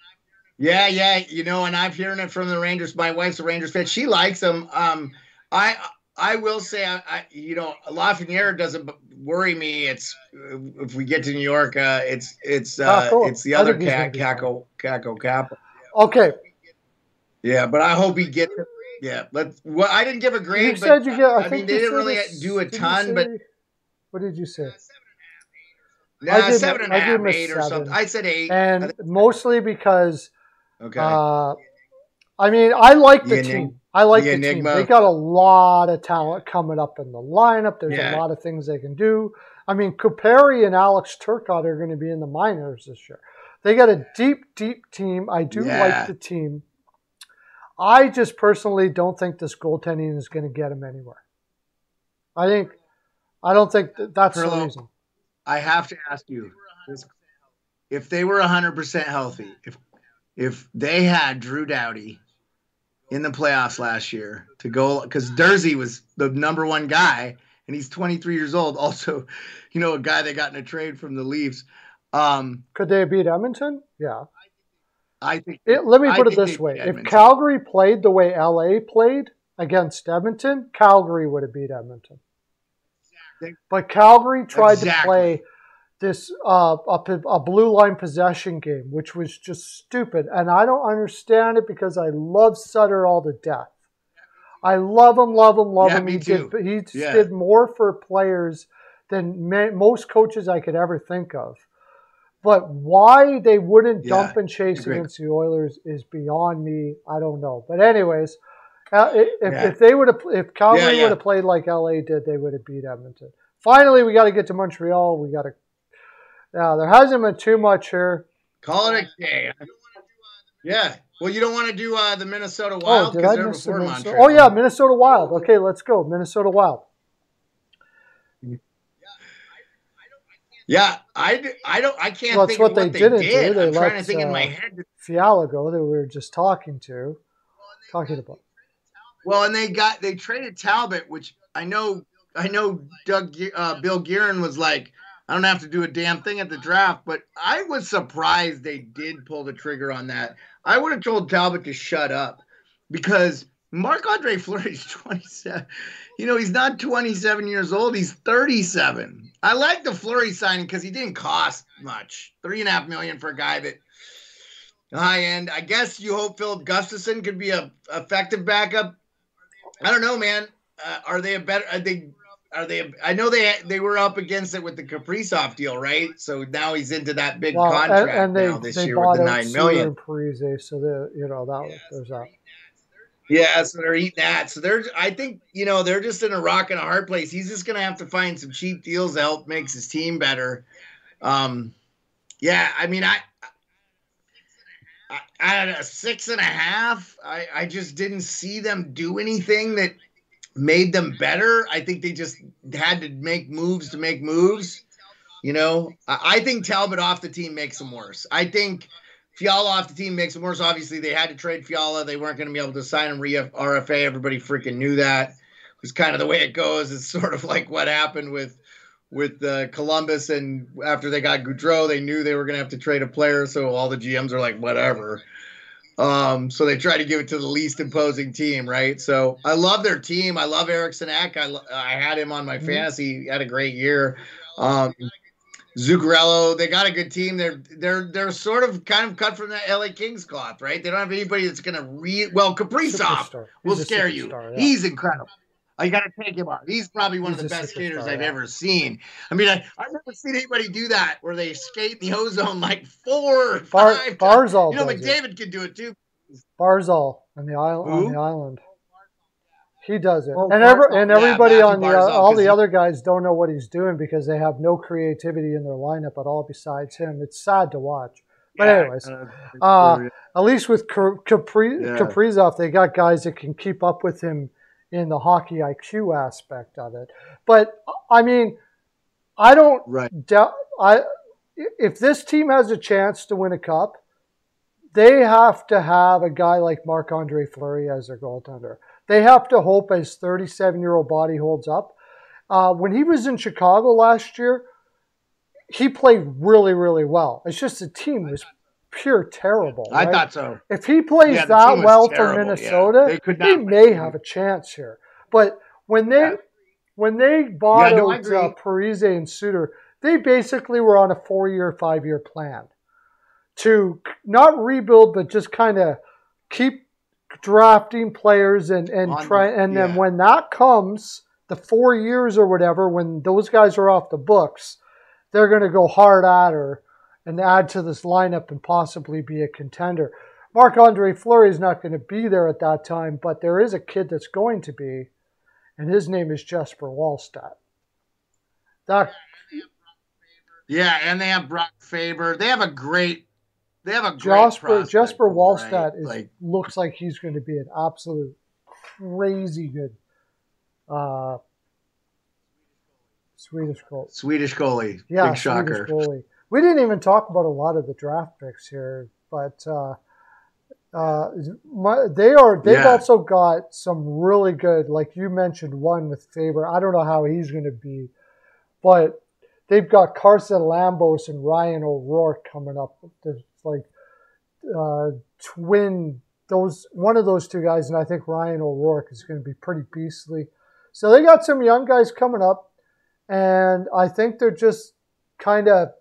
Yeah, yeah. You know, and I'm hearing it from the Rangers. My wife's a Rangers fan. She likes them. Um, I I will say, I, I you know, Lafreniere doesn't worry me. It's if we get to New York, uh, it's it's uh, Ah, cool. it's the other cat. Kakko, Kakko Capo. Okay, Yeah, but I hope he gets. Yeah, let. Well, I didn't give a grade. you but, said you get. I, I, mean, they didn't really do a ton, but what did you say? nah, I seven and a half, a eight or something. I said eight. And mostly because okay. Uh, I mean, I like the The team. enig- I like the the, team. They got a lot of talent coming up in the lineup. There's Yeah. a lot of things they can do. I mean, Kupari and Alex Turcotte are going to be in the minors this year. They got a deep, deep team. I do Yeah. like the team. I just personally don't think this goaltending is going to get him anywhere. I think, I don't think that that's the reason. I have to ask you if they were 100% healthy, if if they had Drew Doughty in the playoffs last year to go because Durzi was the number one guy and he's 23 years old. Also, you know, a guy that got in a trade from the Leafs. Um, Could they beat Edmonton? Yeah. I think. It, let me I put it this way: if Calgary played the way LA played against Edmonton, Calgary would have beat Edmonton. They- But Calgary tried to play this uh, a, a blue line possession game, which was just stupid, and I don't understand it because I love Sutter all to death. I love him, love him, love Yeah, him. me he too. did he just Yeah. did more for players than ma- most coaches I could ever think of. But why they wouldn't Yeah, dump and chase against the Oilers is beyond me. I don't know. But anyways, uh, if, if they would have, if Calgary would have played like LA did, they would have beat Edmonton. Finally, we got to get to Montreal. We got to. Yeah, there hasn't been too much here. Call it a day. Yeah. Well, you don't want to do uh, the Minnesota Oh, Wild because I they're miss the before Minnesota? Montreal. Oh yeah, Minnesota Wild. Okay, let's go. Minnesota Wild. Yeah, I, I don't I can't Well, it's think what they what they, didn't did. do. They I'm trying to let, think in my uh, head. Fialago that we were just talking to, talking about. Well, and they got they traded Talbot, which I know I know Doug uh, Bill Guerin was like, I don't have to do a damn thing at the draft, but I was surprised they did pull the trigger on that. I would have told Talbot to shut up because Marc Andre Fleury's 27. You know, he's not 27 years old, he's 37. I like the Fleury signing because he didn't cost much. Three and a half million for a guy that high end. I guess you hope Filip Gustavsson could be a effective backup. I don't know, man. Uh, are they a better? Are they? Are they? I know they they were up against it with the Kaprizov deal, right? So now he's into that big Well, contract and they now this they year with the nine million. nine Suter million. and Parise, so the you know that was there's that. Yeah, so they're eating that. So they're, I think, you know, they're just in a rock and a hard place. He's just gonna have to find some cheap deals to help makes his team better. Um, yeah, I mean, I, I, I at a six and a half, I, I just didn't see them do anything that made them better. I think they just had to make moves to make moves. You know, I, think Talbot off the team makes them worse. I think. Fiala off the team makes them worse. Obviously, they had to trade Fiala. They weren't going to be able to sign him re- RFA. Everybody freaking knew that. It was kind of the way it goes. It's sort of like what happened with with uh, Columbus, and after they got Gaudreau, they knew they were going to have to trade a player. So all the GMs are like, whatever. Um, so they try to give it to the least imposing team, right? So I love their team. I love Eriksson Ek. I, lo- I had him on my Mhm. fantasy. He had a great year. Um, Zuccarello, they got a good team. They're they're they're sort of kind of cut from the LA Kings cloth, right? They don't have anybody that's gonna re well Kaprizov will scare you. yeah. He's incredible. I got to take him on. He's probably one He's of the best skaters superstar, I've yeah. ever seen. I mean, I, I've never seen anybody do that where they skate in the ozone like four or Bar, five. times. Barzal You know, does it. McDavid could do it too. Barzal on the island. On Who? the island. He does it, Oh, and every, Barzal. and everybody Matthew on the Barzal, all 'cause the he- other guys don't know what he's doing because they have no creativity in their lineup at all besides him. It's sad to watch. But Yeah, anyways, uh, uh, at least with Ka- Capri, Yeah. Kaprizov, they got guys that can keep up with him in the hockey IQ aspect of it. But I mean, I don't right. doubt. I if this team has a chance to win a cup, they have to have a guy like Marc Andre Fleury as their goaltender. They have to hope his 37 year old body holds up. Uh, when he was in Chicago last year, he played really, really well. It's just the team was pure terrible. I right? thought so. if he plays Yeah, that well terrible, for yeah. Minnesota, they not may have a chance here. But when they Yeah. when they bought Yeah, no, I out agree. uh, Parise and Suter, they basically were on a four year, five year plan to not rebuild, but just kind of keep drafting players and and On the- try. And then yeah. when that comes, the four years or whatever, when those guys are off the books, they're going to go hard at her and add to this lineup and possibly be a contender. Marc Andre Fleury is not going to be there at that time, but there is a kid that's going to be, and his name is Jesper Wallstedt. That Yeah, and they have Brock Faber. They have a great they have a great Jasper prospect Jasper pool, right? is like looks like he's going to be an absolute crazy good uh, Swedish goal. Swedish goalie. Yeah, Big shocker. Swedish goalie. We didn't even talk about a lot of the draft picks here, but uh, uh, my, they are. They've Yeah. also got some really good, like you mentioned, one with Faber. I don't know how he's going to be, but they've got Carson Lambos and Ryan O'Rourke coming up. There's like uh, twin those one of those two guys, and I think Ryan O'Rourke is going to be pretty beastly. So they got some young guys coming up, and I think they're just kind of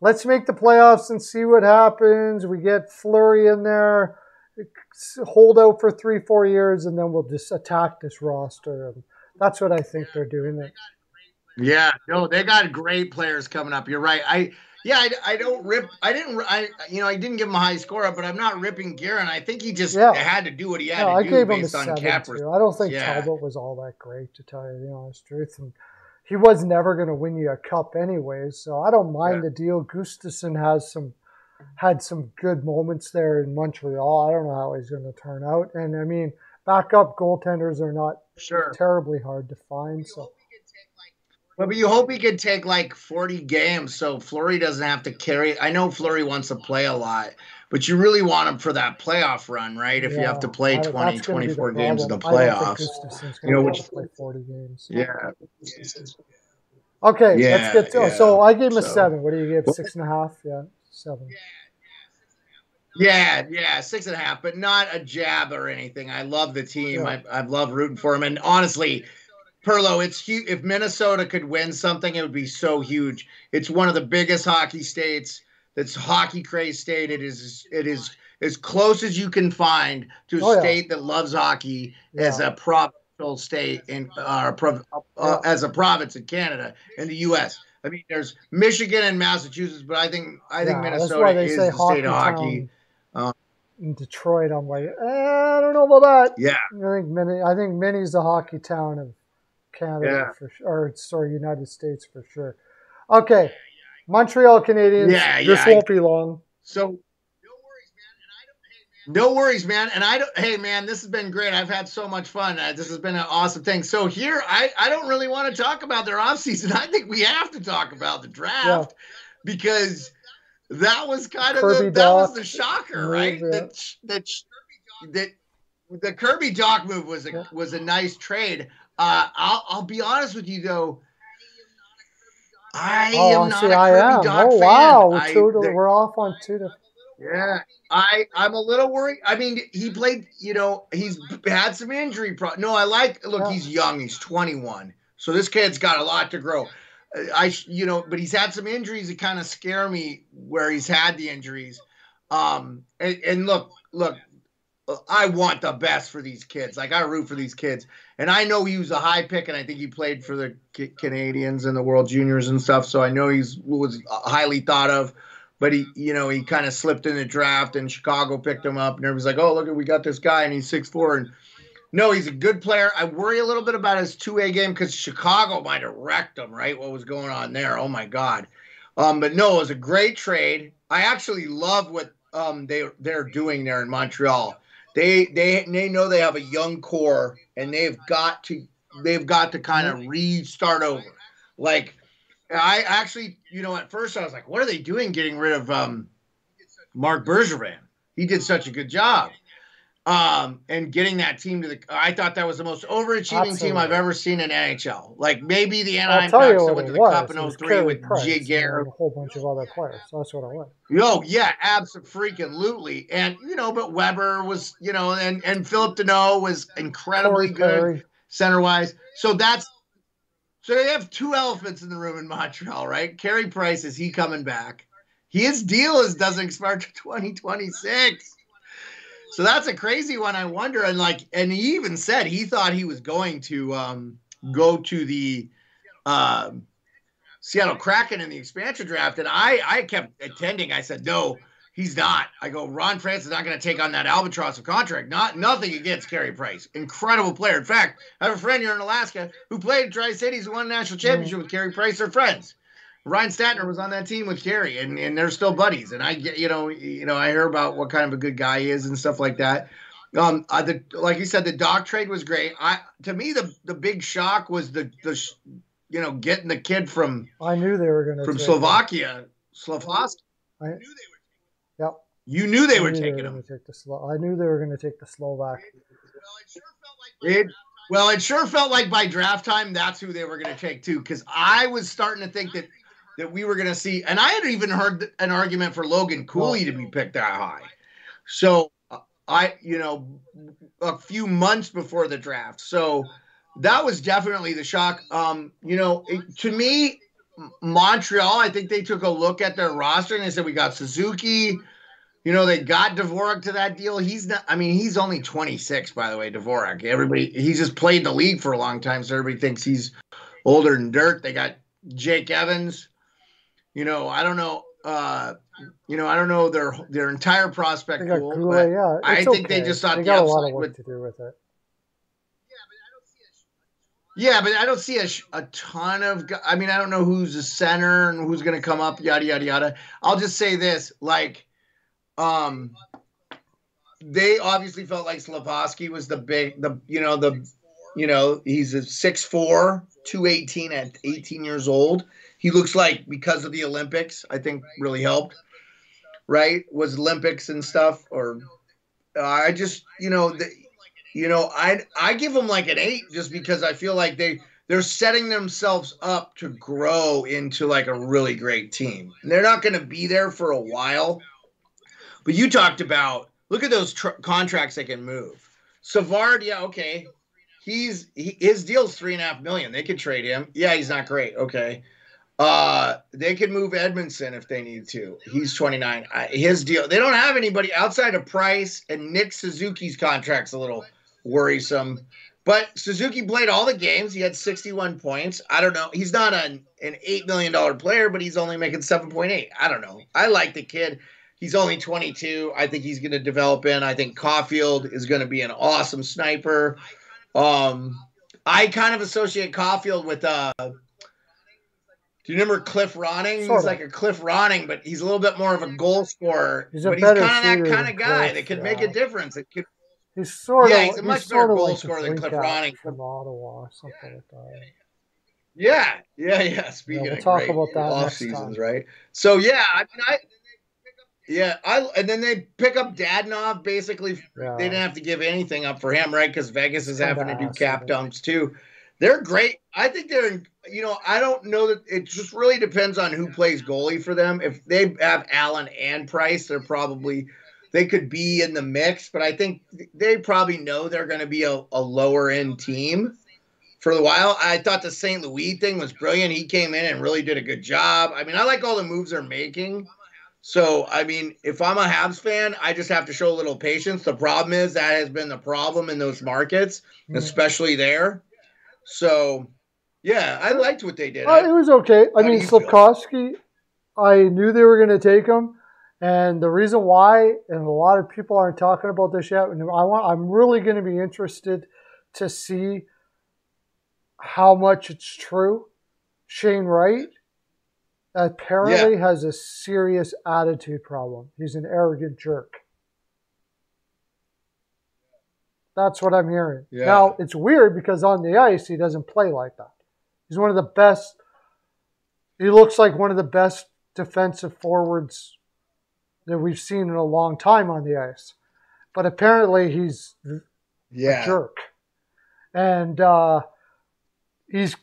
let's make the playoffs and see what happens. We get Fleury in there, hold out for three, four years, and then we'll just attack this roster. And that's what I think they're doing. Yeah, no, they got great players coming up. You're right. I yeah, I, I don't rip. I didn't. I you know I didn't give him a high score, but I'm not ripping Guerin. I think he just Yeah. had to do what he had No, to I do gave him a based on seven cap. I don't think Yeah. Talbot was all that great, to tell you the honest truth. And he was never going to win you a cup anyways, so I don't mind the deal. Gustavsson has some had some good moments there in Montreal. I don't know how he's going to turn out, and I mean, backup goaltenders are not Sure. terribly hard to find. So But, but you hope he could take like 40 games so Fleury doesn't have to carry. I know Fleury wants to play a lot, but you really want him for that playoff run, right? If you have to play I- 20, that's gonna be the 24 games in the problem. I don't think playoffs. You know, going which- play forty games. Yeah. Okay, Yeah, let's get to. yeah. So I gave him a So- seven. What do you give? Six and a half? Yeah, seven. Yeah, yeah, six and a half, but not a jab or anything. I love the team. Yeah. I, I love rooting for him. And honestly, Pearlo, it's huge. If Minnesota could win something, it would be so huge. It's one of the biggest hockey states. That's hockey craze state. It is. It is as close as you can find to a Oh, yeah. state that loves hockey as a provincial state in uh, prov- uh, as a province in Canada in the U.S. I mean, there's Michigan and Massachusetts, but I think I think Yeah, Minnesota is the state of hockey. Uh, in Detroit, I'm like, eh, I don't know about that. Yeah. I think Minnie, I think Minnie's the hockey town of Canada Yeah. for sure, or sorry, United States for sure. Okay, Montreal Canadiens. Yeah, this yeah, I- won't be long. So no worries, man. And I don't. Hey, man, this has been great. I've had so much fun. Uh, this has been an awesome thing. So here, I I don't really want to talk about their offseason. I think we have to talk about the draft because that was kind of Kirby the, that was the shocker, right? yeah. That that that the Kirby Dach move was a Yeah. was a nice trade. Uh, I'll I'll be honest with you though. I Oh, am not see, a I Kirby am. Doc Oh fan. wow, we're, I- there- we're off on two. To, yeah, I I'm a little worried. I mean, he played. You know, he's had some injury. Pro- no, I like. Look, Yeah. he's young. He's 21, so this kid's got a lot to grow. I you know, but he's had some injuries that kind of scare me where he's had the injuries. Um, and, and look, look, I want the best for these kids. Like I root for these kids, and I know he was a high pick, and I think he played for the Ca- Canadians and the World Juniors and stuff. So I know he's was highly thought of but he, you know, he kind of slipped in the draft, and Chicago picked him up, and everybody's like, "Oh, look, we got this guy, and he's six four, and no, he's a good player. I worry a little bit about his two A game because Chicago might have wrecked him, right? What was going on there? Oh my God! Um, but no, it was a great trade. I actually love what um they they're doing there in Montreal. They they they know they have a young core, and they've got to they've got to kind of restart over, like. I actually, you know, at first I was like, what are they doing getting rid of um, Marc Bergevin? He did such a good job. Um, and getting that team to the, I thought that was the most overachieving team I've ever seen in NHL. Like maybe the Anaheim Ducks that went to the was. Cup in was 03 with Jay and Garrett. a whole bunch of other players. So that's what it was. Oh yeah, absolutely. And you know, but Weber was, you know, and and Phillip Danault was incredibly good center wise. So that's so they have two elephants in the room in Montreal, right? Carey Price is he coming back? His deal is doesn't expire to 2026. So that's a crazy one. I wonder. And like, and he even said he thought he was going to um, go to the um, Seattle Kraken in the expansion draft, and I I kept attending. I said no, he's not. I go Ron France is not going to take on that albatross of contract. Not nothing against Carey Price, incredible player. In fact, I have a friend here in Alaska who played Tri Cities, who won a national championship with Carey Price. They're friends. Ryan Statner was on that team with Carey, and, and they're still buddies. And I get, you know, you know, I hear about what kind of a good guy he is and stuff like that. Um, uh, the like you said, the Dach trade was great. I to me the the big shock was the the you know getting the kid from I knew they were going to from Slovakia, Slovak. I knew they were. Yep. You knew they I were knew taking were him. Take the Slo- I knew they were going to take the Slovak. It well, it sure felt like by draft time that's who they were going to take too. Because I was starting to think that that we were going to see, and I had even heard an argument for Logan Cooley to be picked that high. So uh, I, you know, a few months before the draft. So that was definitely the shock. Um, you know, it, to me, Montreal, I think they took a look at their roster and they said we got Suzuki. You know, they got Dvorak to that deal. He's not, I mean, he's only 26, by the way, Dvorak. Everybody, he's just played the league for a long time, so everybody thinks he's older than dirt. They got Jake Evans. You know, I don't know. Uh, you know, I don't know their their entire prospect pool. Goulet, but yeah. I it's think they just thought they the got a lot of work would- to do with it. Yeah, but I don't see a, a ton of. I mean, I don't know who's the center and who's going to come up. Yada yada yada. I'll just say this: like, um, they obviously felt like Slafkovsky was the big, the you know the, you know he's a 6'4", 218 at eighteen years old. He looks like because of the Olympics, I think really helped. Right? Was Olympics and stuff, or I just you know the, you know, I I give them like an eight just because I feel like they they're setting themselves up to grow into like a really great team. And they're not going to be there for a while. But you talked about look at those tr- contracts they can move. Savard, yeah, okay, he's he, his deal's three and a half million. They could trade him. Yeah, he's not great. Okay. Uh, they can move Edmundson if they need to. He's 29. I, his deal. They don't have anybody outside of Price and Nick Suzuki's contract's a little worrisome. But Suzuki played all the games. He had 61 points. I don't know. He's not an, an $8 million player, but he's only making 7.8. I don't know. I like the kid. He's only 22. I think he's going to develop in. I think Caufield is going to be an awesome sniper. Um, I kind of associate Caufield with uh do you remember Cliff Ronning? Sort he's of. like a Cliff Ronning, but he's a little bit more of a goal scorer. He's a but better he's kind of that kind of guy Cliff, that could yeah. make a difference. It could He's sort Yeah, of he's a much sort better of goal like scorer than Cliff Ronning. from Ottawa or something like that. Yeah, yeah, yeah. Speaking we'll of talk great about that off seasons, time. right? So yeah, I mean, I yeah, I and then they pick up Dadonov. Basically, Yeah. they didn't have to give anything up for him, right? Because Vegas is Kinda having to do cap isn't dumps too. They're great. I think they're, in, you know, I don't know that it just really depends on who plays goalie for them. If they have Allen and Price, they're probably they could be in the mix, but I think they probably know they're going to be a, a lower end team for a while. I thought the St. Louis thing was brilliant. He came in and really did a good job. I mean, I like all the moves they're making. So, I mean, if I'm a Habs fan, I just have to show a little patience. The problem is that has been the problem in those markets, especially there. So, yeah, I liked what they did. Uh, it was okay. I How mean? Slipkowski, I knew they were going to take him, and the reason why, and a lot of people aren't talking about this yet, and I want, I'm really going to be interested to see how much it's true. Shane Wright apparently has a serious attitude problem. He's an arrogant jerk. That's what I'm hearing. Yeah. Now, it's weird because on the ice, he doesn't play like that. He's one of the best. He looks like one of the best defensive forwards that we've seen in a long time on the ice. But apparently, he's a jerk. And uh, he's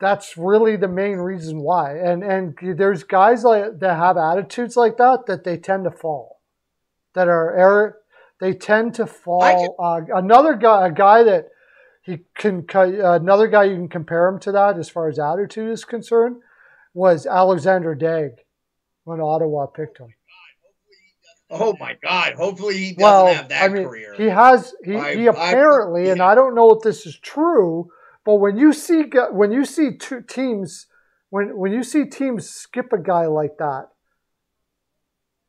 that's really the main reason why. And and there's guys like that have attitudes like that that they tend to fall. That are error they tend to fall. Uh, another guy, a guy that he can, another guy you can compare him to that as far as attitude is concerned was Alexander Daigle when Ottawa picked him. Oh, oh my God! Hopefully he doesn't Well, have that I mean, career. he has he, I- he I- apparently, and. I don't know if this is true, but when you see when you see two teams when when you see teams skip a guy like that,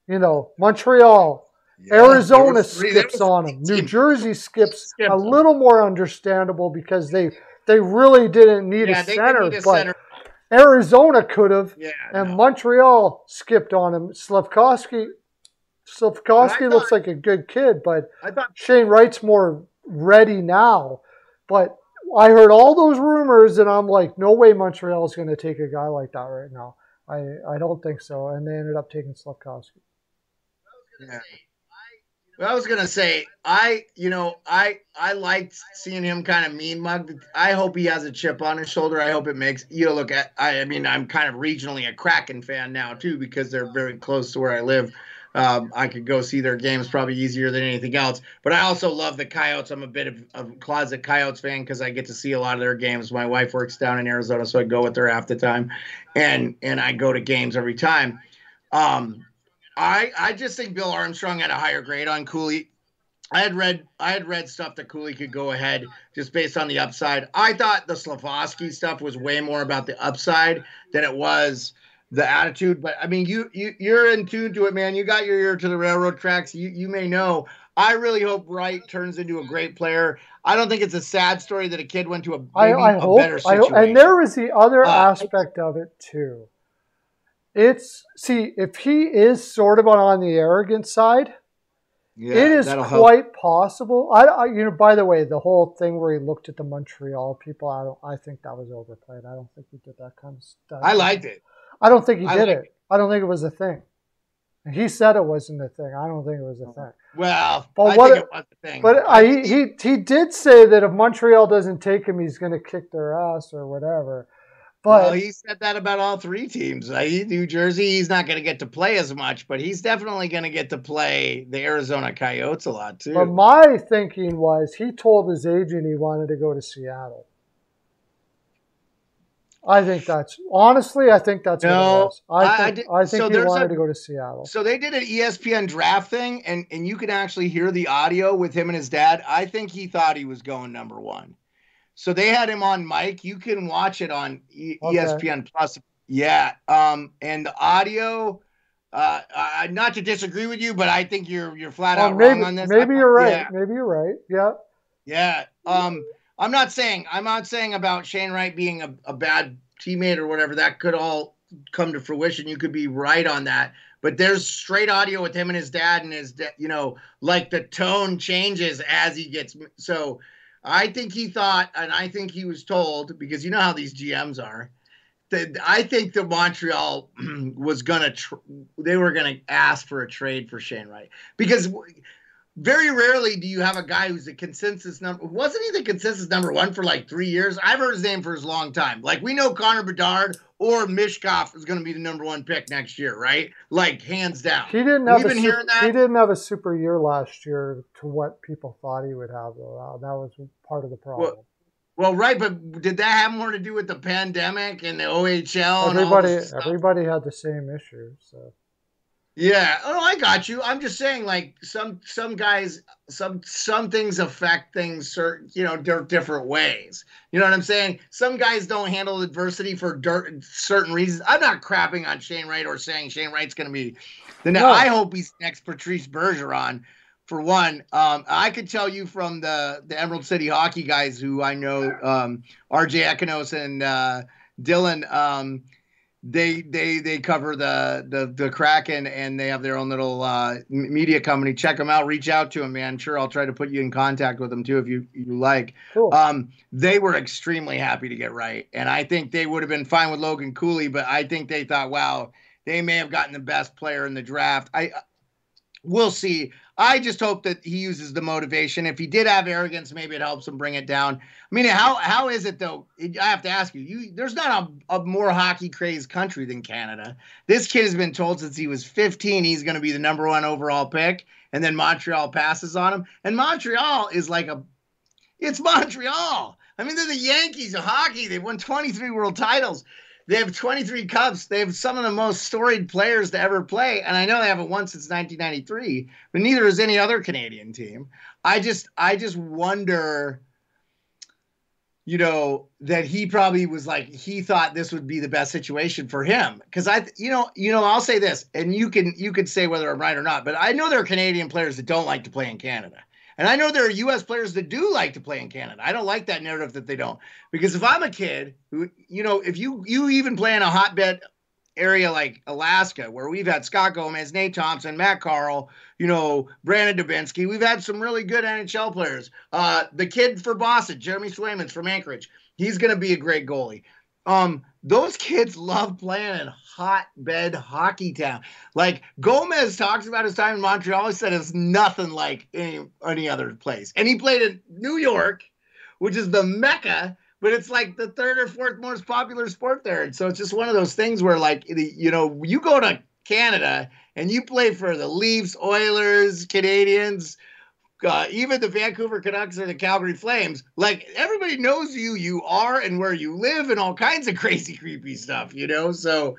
you know Montreal, Yeah, Arizona was three- there skips on three him. New Jersey skips skipped a him. little more understandable because they they really didn't need Yeah, a center, need a but center. Arizona could have, Yeah, and no. Montreal skipped on him. Slafkovsky, Slafkovsky But I looks like a good kid, but I thought Shane Wright's more ready now. But I heard all those rumors, and I'm like, no way Montreal's going to take a guy like that right now. I, I don't think so. And they ended up taking Slafkovsky. Yeah. Well, I was gonna say, I, you know, I, I liked seeing him kind of mean mugged. I hope he has a chip on his shoulder. I hope it makes you know, look at. I, I mean, I'm kind of regionally a Kraken fan now too because they're very close to where I live. Um, I could go see their games probably easier than anything else. But I also love the Coyotes. I'm a bit of a closet Coyotes fan because I get to see a lot of their games. My wife works down in Arizona, so I go with her half the time, and and I go to games every time. Um, I I just think Bill Armstrong had a higher grade on Cooley. I had read I had read stuff that Cooley could go ahead just based on the upside. I thought the Slafkovsky stuff was way more about the upside than it was the attitude. But I mean, you you you're in tune to it, man. You got your ear to the railroad tracks. You you may know. I really hope Wright turns into a great player. I don't think it's a sad story that a kid went to a, I, I hope, better situation. hope, and there is the other Uh, aspect of it too. It's see if he is sort of on the arrogant side, yeah, it is that'll help. quite possible. I, I, you know, by the way, the whole thing where he looked at the Montreal people, I don't, I think that was overplayed. I don't think he did that kind of stuff. I liked it. I don't think he I did like it. I don't think it was a thing. He said it wasn't a thing. I don't think it was a oh. thing. Well, But I what- think it was the thing. But I, he, he he did say that if Montreal doesn't take him, he's going to kick their ass or whatever. But well, he said that about all three teams. Uh, New Jersey, he's not going to get to play as much, but he's definitely going to get to play the Arizona Coyotes a lot too. But my thinking was he told his agent he wanted to go to Seattle. I think that's honestly, I think that's what No, it was. I I- I think, did- I, think so he wanted a- to go to Seattle. so they did an ESPN draft thing, and and you can actually hear the audio with him and his dad. I think he thought he was going number one. So they had him on mic. You can watch it on e- Okay. ESPN Plus. Yeah. Um, and the audio. Uh, uh, not to disagree with you, but I think you're you're flat Well, out maybe wrong on this. maybe you're right. yeah. Maybe you're right. Yeah. Yeah. Um, I'm not saying I'm not saying about Shane Wright being a, a bad teammate or whatever. That could all come to fruition. You could be right on that. But there's straight audio with him and his dad, and his da- you know, like the tone changes as he gets. So I think he thought, and I think he was told because you know how these GMs are. That I think that Montreal was gonna, tr- they were gonna ask for a trade for Shane Wright because very rarely do you have a guy who's a consensus number. Wasn't he the consensus number one for like three years? I've heard his name for his long time. Like we know Connor Bedard or Michkov is going to be the number one pick next year, right? Like hands down. He didn't have We've a been super, he didn't have a super year last year to what people thought he would have though. That was part of the problem. Well, right, but did that have more to do with the pandemic and the OHL? everybody everybody had the same issue. So Yeah. Oh, I got you. I'm just saying, like some some guys, some some things affect things certain, you know, di- different ways. You know what I'm saying? Some guys don't handle adversity for dirt, certain reasons. I'm not crapping on Shane Wright or saying Shane Wright's going to be the. Ne- No. I hope he's next Patrice Bergeron. For one, um, I could tell you from the the Emerald City hockey guys who I know, um, RJ Ekinos and uh, Dylan. Um, they they they cover the the the Kraken and they have their own little uh, media company. Check them out. Reach out to them, man. Sure, I'll try to put you in contact with them too if you you like. cool. Um, they were extremely happy to get right, and I think they would have been fine with Logan Cooley, but I think they thought, wow, they may have gotten the best player in the draft. I we'll see. I just hope that he uses the motivation. If he did have arrogance, maybe it helps him bring it down. I mean, how how is it though? I have to ask you. You there's not a, a more hockey crazed country than Canada. This kid has been told since he was 15 he's going to be the number one overall pick, and then Montreal passes on him. And Montreal is like a, it's Montreal. I mean, they're the Yankees of hockey. They've won 23 world titles. They have 23 cups. They have some of the most storied players to ever play, and I know they haven't won since 1993. But neither has any other Canadian team. I just, I just wonder you know that he probably was like he thought this would be the best situation for him because i you know you know i'll say this and you can you can say whether i'm right or not but i know there are canadian players that don't like to play in canada And I know there are U.S. players that do like to play in Canada. I don't like that narrative that they don't, because if I'm a kid who, you know, if you you even play in a hotbed area like Alaska, where we've had Scott Gomez, Nate Thompson, Matt Carle, you know, Brandon Dubinsky, we've had some really good NHL players. Uh, the kid for Boston, Jeremy Swayman's from Anchorage, he's going to be a great goalie. Um, those kids love playing in hotbed hockey town. Like Gomez talks about his time in Montreal. He said it's nothing like any any other place. And he played in New York, which is the mecca, but it's like the third or fourth most popular sport there. And so it's just one of those things where, like, you know, you go to Canada and you play for the Leafs, Oilers, Canadians, uh, even the Vancouver Canucks or the Calgary Flames, like everybody knows you, you are, and where you live, and all kinds of crazy, creepy stuff, you know. So,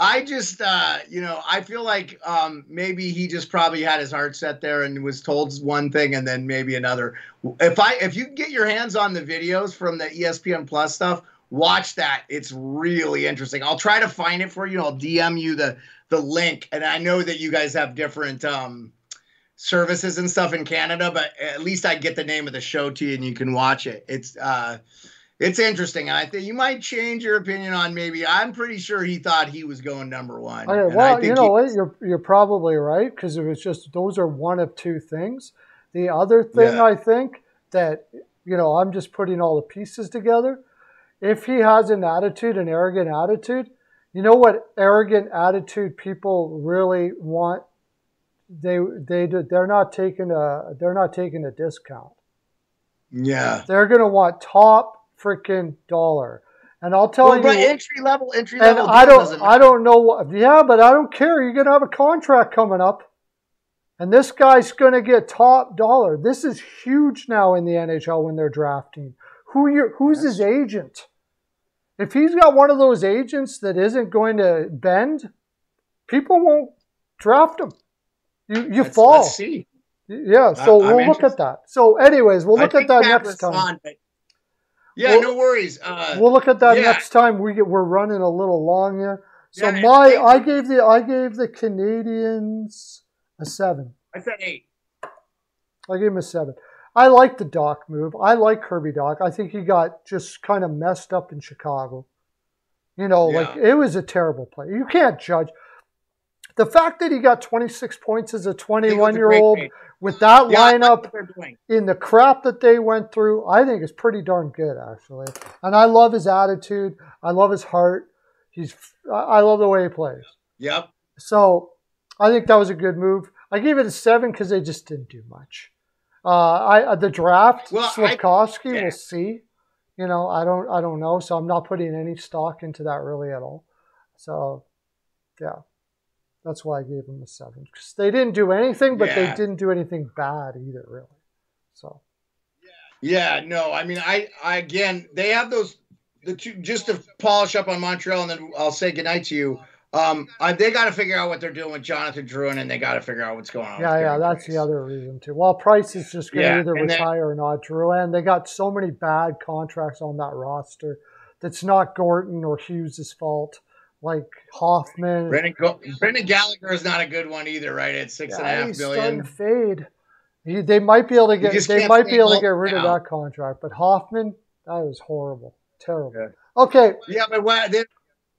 I just, uh, you know, I feel like um, maybe he just probably had his heart set there and was told one thing and then maybe another. If I, if you get your hands on the videos from the ESPN Plus stuff, watch that. It's really interesting. I'll try to find it for you. I'll DM you the the link, and I know that you guys have different. Um, services and stuff in Canada, but at least I get the name of the show to you and you can watch it. It's uh it's interesting. I think you might change your opinion on maybe. I'm pretty sure he thought he was going number one. Okay, well, you know what? You're you're probably right because it was just those are one of two things. The other thing yeah. I think that you know I'm just putting all the pieces together. If he has an attitude, an arrogant attitude, you know what arrogant attitude people really want they they they're not taking a they're not taking a discount. Yeah, they're gonna want top freaking dollar. And I'll tell well, you, entry level, entry level. And I don't, I don't know what. Yeah, but I don't care. You're gonna have a contract coming up, and this guy's gonna get top dollar. This is huge now in the NHL when they're drafting. Who you? Who's his agent? If he's got one of those agents that isn't going to bend, people won't draft him. You you let's, fall. Let's see. Yeah, so I'm we'll look at that. So, anyways, we'll look at that, that next time. Fun, yeah, we'll, no worries. Uh, we'll look at that yeah. next time. We get we're running a little long here. So yeah, my I gave the I gave the Canadians a seven. I said eight. I gave him a seven. I like the Dach move. I like Kirby Dach. I think he got just kind of messed up in Chicago. You know, yeah. like it was a terrible play. You can't judge the fact that he got 26 points as a 21 year old with that yeah, lineup in the crap that they went through, I think is pretty darn good, actually. And I love his attitude. I love his heart. He's, I love the way he plays. Yep. So I think that was a good move. I gave it a seven because they just didn't do much. Uh, I uh, the draft, well, Slafkovsky, yeah. we'll see. You know, I don't, I don't know. So I'm not putting any stock into that really at all. So, yeah. That's why I gave them a seven because they didn't do anything, but yeah. they didn't do anything bad either, really. So. Yeah, no, I mean, I, I again, they have those the two just to polish up on Montreal, and then I'll say goodnight to you. Um, I, they got to figure out what they're doing with Jonathan Drouin, and they got to figure out what's going on. Yeah, yeah, that's Price. the other reason too. Well, Price is just going to yeah, either retire then, or not. Drouin, they got so many bad contracts on that roster. That's not Gorton or Hughes' fault like Hoffman. Brendan, Brendan Gallagher is not a good one either, right? At six yeah, and a half million. fade. He, they might be able to get. They might be able to get rid now. of that contract, but Hoffman, that was horrible, terrible. Yeah. Okay. Yeah, but what? Then,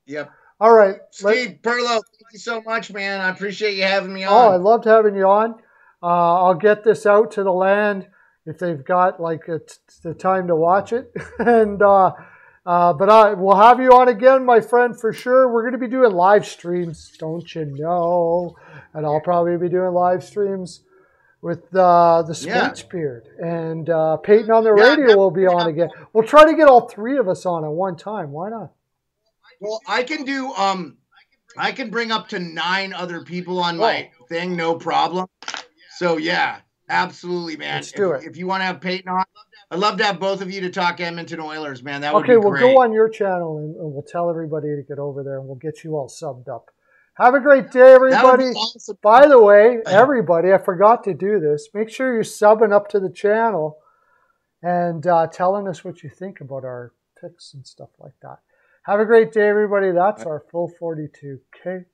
yep. All right, Steve Pearlo, thank you so much, man. I appreciate you having me on. Oh, I loved having you on. Uh, I'll get this out to the land if they've got like the time to watch it, and. Uh, uh, but I will have you on again, my friend, for sure. We're going to be doing live streams, don't you know? And I'll probably be doing live streams with uh, the Sports yeah. Beard and uh, Peyton on the yeah, radio will be on again. We'll try to get all three of us on at one time. Why not? Well, I can do. Um, I can bring up to nine other people on my oh. thing, no problem. So yeah, absolutely, man. Let's do if, it. If you want to have Peyton on, I'd love to have both of you to talk Edmonton Oilers, man. That would be great. okay, be we'll great. go on your channel and, and, we'll tell everybody to get over there and we'll get you all subbed up. Have a great day, everybody. Awesome. By the way, everybody, I forgot to do this. Make sure you're subbing up to the channel and uh, telling us what you think about our picks and stuff like that. Have a great day, everybody. That's our full 42. Okay, bye.